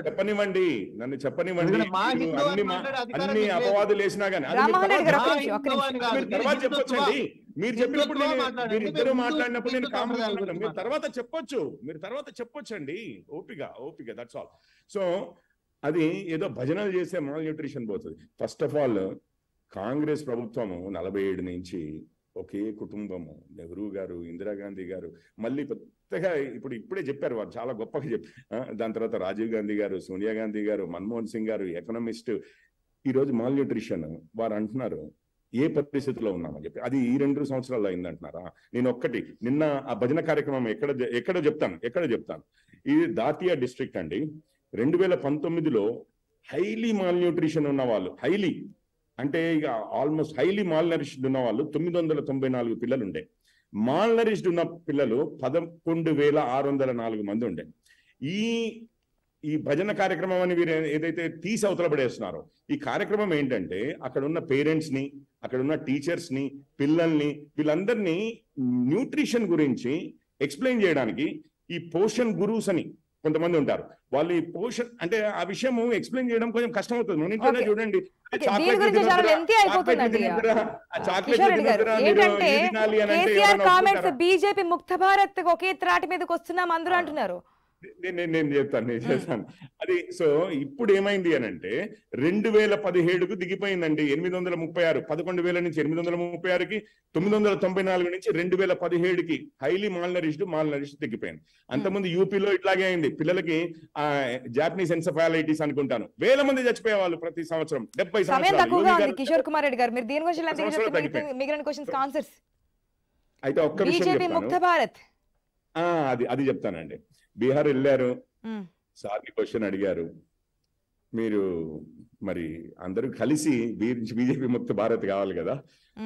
చెప్పనివ్వండి. నన్ను చెప్పనివ్వండి. అన్ని. అపవాదులు వేసినా గారు తర్వాత చెప్పొచ్చండి. మీరు చెప్పినప్పుడు. మీరు ఇద్దరు మాట్లాడినప్పుడు నేను కామెంట్ మీరు తర్వాత చెప్పొచ్చు. మీరు తర్వాత చెప్పొచ్చండి. ఓపిక ఓపిక దట్స్ ఆల్ సో అది ఏదో భజనలు చేసే మాల్ న్యూట్రిషన్ పోతుంది. ఫస్ట్ ఆఫ్ ఆల్ కాంగ్రెస్ ప్రభుత్వము నలభై ఏడు నుంచి ఒకే కుటుంబము. నెహ్రూ గారు ఇందిరాగాంధీ గారు మళ్ళీ పెద్దగా ఇప్పుడు ఇప్పుడే చెప్పారు వారు చాలా గొప్పగా చెప్పి దాని తర్వాత రాజీవ్ గాంధీ గారు సోనియా గాంధీ గారు మన్మోహన్ సింగ్ గారు ఎకనామిస్ట్. ఈరోజు మాల్ న్యూట్రిషన్ వారు అంటున్నారు ఏ పరిస్థితిలో ఉన్నామని చెప్పి. అది ఈ రెండు సంవత్సరాలు అయింది అంటున్నారా నేను ఒక్కటి నిన్న ఆ భజన కార్యక్రమం ఎక్కడ ఎక్కడ చెప్తాను ఎక్కడ చెప్తాను? ఇది దాతియా డిస్ట్రిక్ట్ అండి. రెండు వేల పంతొమ్మిదిలో హైలీ మాల్ న్యూట్రిషన్ ఉన్న వాళ్ళు హైలీ అంటే ఇక ఆల్మోస్ట్ హైలీ మాల్ నరిష్డ్ ఉన్న వాళ్ళు తొమ్మిది వందల తొంభై నాలుగు పిల్లలు ఉండే మాల్ నరిష్డ్ ఉన్న పిల్లలు పదకొండు వేల ఆరు వందల నాలుగు మంది ఉండే. ఈ ఈ భజన కార్యక్రమం అని వీరు ఏదైతే తీసి అవతల పడేస్తున్నారో ఈ కార్యక్రమం ఏంటంటే అక్కడ ఉన్న పేరెంట్స్ని అక్కడ ఉన్న టీచర్స్ని పిల్లల్ని వీళ్ళందరినీ న్యూట్రిషన్ గురించి ఎక్స్ప్లెయిన్ చేయడానికి ఈ పోషన్ గురూస్ అని కొంతమంది ఉంటారు. వాళ్ళు ఈ పోషన్ అంటే ఆ విషయం ఎక్స్ప్లెయిన్ చేయడం కొంచెం కష్టం అవుతుంది మన ఇంట్లోనే. చూడండి. ఒప్పుకుంటారా? బీజేపీ ముక్త భారత్ ఒకే త్రాటి మీదకి వస్తున్నాం అందరూ అంటున్నారు. నేను నేను- చెప్తాను నేను చేస్తాను. అది సో ఇప్పుడు ఏమైంది అని అంటే రెండు వేల పదిహేడుకు దిగిపోయిందండి ఎనిమిది వందల ముప్పై ఆరు. పదకొండు వేల నుంచి ఎనిమిది వందల ముప్పై ఆరుకి తొమ్మిది వందల తొంభై నాలుగు నుంచి రెండు వేల పదిహేడుకి హైలీ మాల్నరిష్డ్ మాల్నరిష్డ్ తగ్గిపోయింది అంతకుముందు యూపీలో ఇట్లాగే అయింది. పిల్లలకి ఆ జాపనీస్ ఎన్సఫాలైటిస్ అనుకుంటాను. వేల మంది చచ్చిపోయేవాళ్ళు ప్రతి సంవత్సరం డెబ్బై కిషోర్ కుమార్ రెడ్డి గారు. మీరు దీని గురించి. మిగిలిన క్వశ్చన్స్ ఆన్సర్స్ అయితే ఒక్క విషయం ముక్త భారత్. అది అది చెప్తానండి. బీహార్ వెళ్ళారు. సార్ని క్వశ్చన్ అడిగారు. మీరు మరి అందరూ కలిసి బీజేపీ ముక్త భారత్ కావాలి కదా.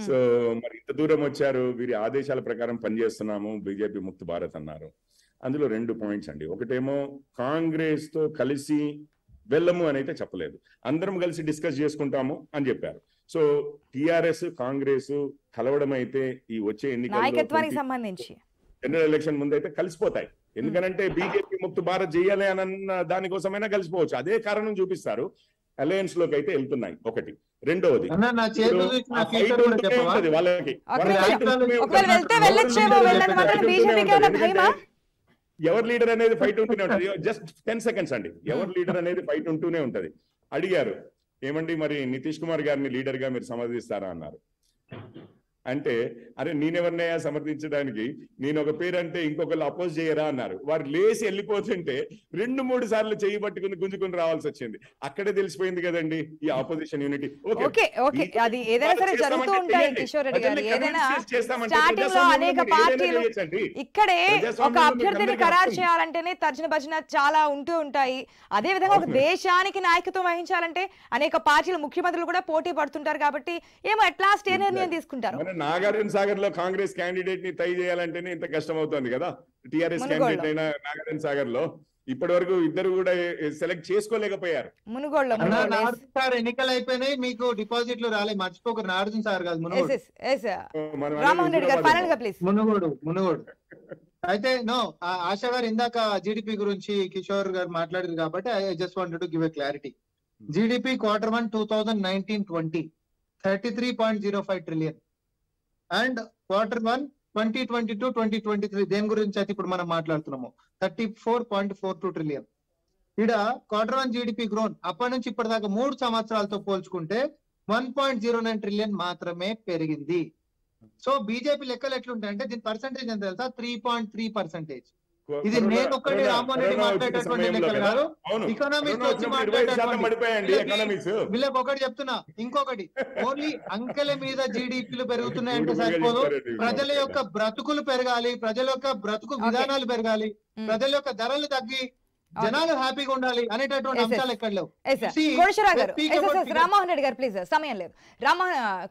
సో మరి ఇంత దూరం వచ్చారు. వీరి ఆదేశాల ప్రకారం పనిచేస్తున్నాము బీజేపీ ముక్త భారత్ అన్నారు. అందులో రెండు పాయింట్స్ అండి. ఒకటేమో కాంగ్రెస్తో కలిసి వెళ్ళము అని అయితే చెప్పలేదు. అందరం కలిసి డిస్కస్ చేసుకుంటాము అని చెప్పారు. సో టిఆర్ఎస్ కాంగ్రెస్ కలవడం అయితే ఈ వచ్చే సంబంధించి. జనరల్ ఎలక్షన్ ముందు అయితే కలిసిపోతాయి. ఎందుకంటే బీజేపీ ముక్త భారత్ చేయాలి అని అన్న దానికోసమైనా కలిసిపోవచ్చు. అదే కారణం చూపిస్తారు అలయన్స్లోకి అయితే వెళ్తున్నాయి. ఒకటి. రెండవది. వాళ్ళకి. ఎవరు లీడర్ అనేది ఫైట్ ఉంటూనే ఉంటది. జస్ట్ టెన్ సెకండ్స్ అండి. ఎవరు లీడర్ అనేది ఫైట్ ఉంటూనే ఉంటది. అడిగారు. ఏమండి మరి నితీష్ కుమార్ గారిని లీడర్గా మీరు సమర్థిస్తారా? అన్నారు. అంటే అరే నేనెవరినయ్యా సమర్థించడానికి? నేను ఒక పేరు అంటే ఇంకొకళ్ళు అపోజ్ చేయరా? అన్నారు. వారు లేచి వెళ్ళిపోతుంటే రెండు మూడు సార్లు చేయి పట్టుకుని గుంజుకుని రావాల్సి వచ్చింది. అక్కడే తెలిసిపోయింది కదండి ఈ ఆపోజిషన్ యూనిటీ ఓకే ఓకే. అది ఏదైనా సరే జరుగుతూ ఉంటాయి కిషోర్ రెడ్డి గారు. ఏదైనా స్టార్టింగ్లో అనేక పార్టీలు ఇక్కడే ఒక అభ్యర్థిని ఖరారు. చేయాలంటేనే తర్జన భజన చాలా ఉంటూ ఉంటాయి. అదే విధంగా ఒక. దేశానికి నాయకత్వం వహించాలంటే అనేక పార్టీలు ముఖ్యమంత్రులు కూడా పోటీ పడుతుంటారు కాబట్టి ఏమో ఎట్ లాస్ట్ ఏ నిర్ణయం తీసుకుంటారు? నాగార్జున సాగర్లో కాంగ్రెస్ క్యాండిడేట్ని తై చేయాలంటేనే ఇంత కష్టం అవుతుంది కదా? టిఆర్ఎస్. క్యాండిడేట్ అయిన నాగార్జున సాగర్లో ఇప్పటి వరకు ఇద్దరు కూడా సెలెక్ట్ చేసుకోలేకపోయారు. నాగార్జున సార్ ఎన్నికలు అయిపోయినాయి మీకు డిపాజిట్లు రాలే మర్చిపోకరు నాగార్జున సార్ కాదు మునుగోడు. అయితే నో ఆశా గారు ఇందాక జీడిపి గురించి కిషోర్ గారు మాట్లాడారు కాబట్టి I just wanted to give a clarity GDP quarter one two thousand nineteen twenty thirty three point zero five trillion and quarter one twenty twenty two twenty twenty three దేని గురించి అయితే ఇప్పుడు మనం మాట్లాడుతున్నాము? Thirty four point four two trillion ఇక్కడ quarter one GDP grown అప్పటి నుంచి ఇప్పటిదాకా మూడు సంవత్సరాలతో పోల్చుకుంటే one point zero nine trillion మాత్రమే పెరిగింది. సో బీజేపీ లెక్కలు ఎట్లుంటాయంటే దీని పర్సంటేజ్ ఎంత తెలుసా? త్రీ పాయింట్ త్రీ పర్సెంటేజ్ ఇది నేను ఒక్కటి కరోనా- రామ్మోహన్ రెడ్డి మాట్లాడేటువంటి లెక్కలు కదా? వచ్చి మాట్లాడేటువంటి పడిపోయాయండి వీళ్ళకి- ఒకటి చెప్తున్నా. ఇంకొకటి ఓన్లీ అంకెల మీద జీడిపిలు పెరుగుతున్నాయంటే సరిపోదు. ప్రజల యొక్క బ్రతుకులు పెరగాలి ప్రజల యొక్క బ్రతుకు విధానాలు పెరగాలి. ప్రజల యొక్క ధరలు తగ్గి జనాలు హ్యాపీగా ఉండాలి అనేటటువంటి. అంశాలు ఎక్కడ లేవు. గారు. రామ్మోహన్ రెడ్డి గారు ప్లీజ్. సమయం లేదు. రామ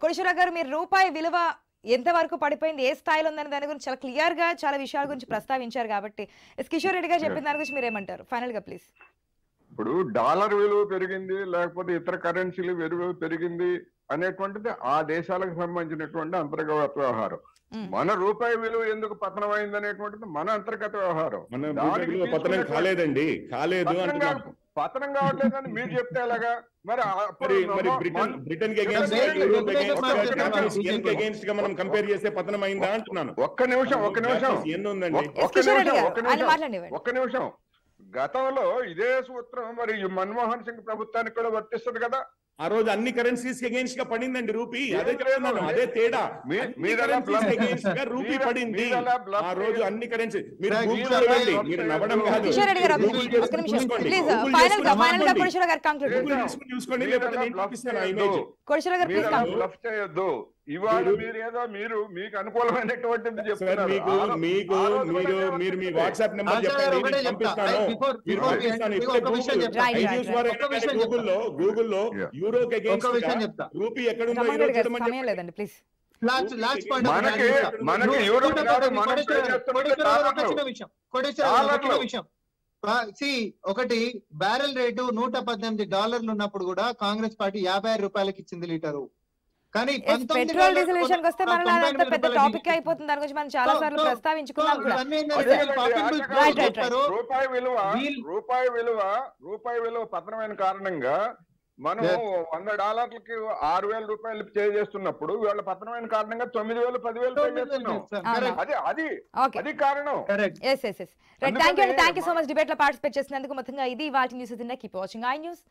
కోటేశ్వరరావు గారు మీరు రూపాయి విలువ ఎంత వరకు పడిపోయింది ఏ స్థాయిలో ఉందని దాని గురించి చాలా క్లియర్గా చాలా విషయాల గురించి ప్రస్తావించారు కాబట్టి. ఎస్ కిషోర్ రెడ్డి గారు చెప్పిన దాని గురించి మీరు ఏమంటారు? ఫైనల్గా ప్లీజ్. ఇప్పుడు డాలర్ విలువ పెరిగింది లేకపోతే ఇతర కరెన్సీలు విలువ పెరిగింది అనేటువంటిది ఆ దేశాలకు సంబంధించినటువంటి అంతర్గత వ్యవహారం. మన రూపాయి విలువ ఎందుకు పతనమైంది అనేటువంటిది మన అంతర్గత వ్యవహారం. పతనం కాలేదండి. కాలేదు పతనం కావట్లేదని మీరు చెప్తే ఎలాగా? మరి బ్రిటన్ మన- కంపేర్ చేస్తే పతనం అయిందా అంటున్నాను. ఒక్క నిమిషం ఒక్క నిమిషం. ఎన్ని ఉందండి? ఒక్క- నిమిషం ఒక్క నిమిషం. ఒక్క నిమిషం. గతంలో ఇదే సూత్రం మరి మన్మోహన్ సింగ్ ప్రభుత్వానికి కూడా వర్తిస్తుంది కదా? ఆ రోజు అన్ని కరెన్సీస్కి అగేన్స్ట్గా పడిందండి రూపీ. అదే చెప్తున్నాను. అదే తేడా. రూపీ పడింది. ఆ రోజు. అన్ని కరెన్సీ మీరు. నవ్వడం కాదు. చూసుకోండి. లేకపోతే నేను చూపిస్తాను ఆ ఇమేజ్ ఇవాళ మీరు- ఏదో మీరు మీకు అనుకూలమైనటువంటిది చెప్తున్నారు. మీకు మీకు మీరు మీరు మీ. వాట్సాప్ నెంబర్ చెప్పండి. పంపిస్తాను. మీరు పంపిస్తాను. ఇప్పుడే గూగుల్లో గూగుల్లో. యూరోకి రూపీ సమయం లేదండి ప్లీజ్. లాస్ట్ లాస్ట్ పాయింట్ మనకి మనకి యూరోప్ విషయం. సి ఒకటి బ్యారెల్ రేటు నూట పద్దెనిమిది డాలర్లు ఉన్నప్పుడు కూడా కాంగ్రెస్ పార్టీ యాభై ఆరు రూపాయలకి ఇచ్చింది లీటరు. కానీ పెట్రోల్ వేల డీజిల్ విషయానికి వస్తే మనం ఎనిమిది పెద్ద టాపిక్ అయిపోతుంది దాని గురించి మనం చాలా సార్లు ప్రస్తావించుకున్నాం. రూపాయి విలువ రూపాయి విలువ రూపాయి విలువ పతనమైన కారణంగా మనం. వంద డాలర్లకి ఆరు వేల రూపాయలు పే చేస్తున్నప్పుడు వీళ్ళ పతనమైన కారణంగా తొమ్మిది వేలు పదివేలు పే చేస్తున్నాం. అది అది ఓకే అది కారణం. Correct. Yes yes thank you అండి. థ్యాంక్ యూ సో మచ్ డిబేట్లో పార్టిసిపేట్ చేసినందుకు మొత్తంగా ఇది వాటి news keep watching I news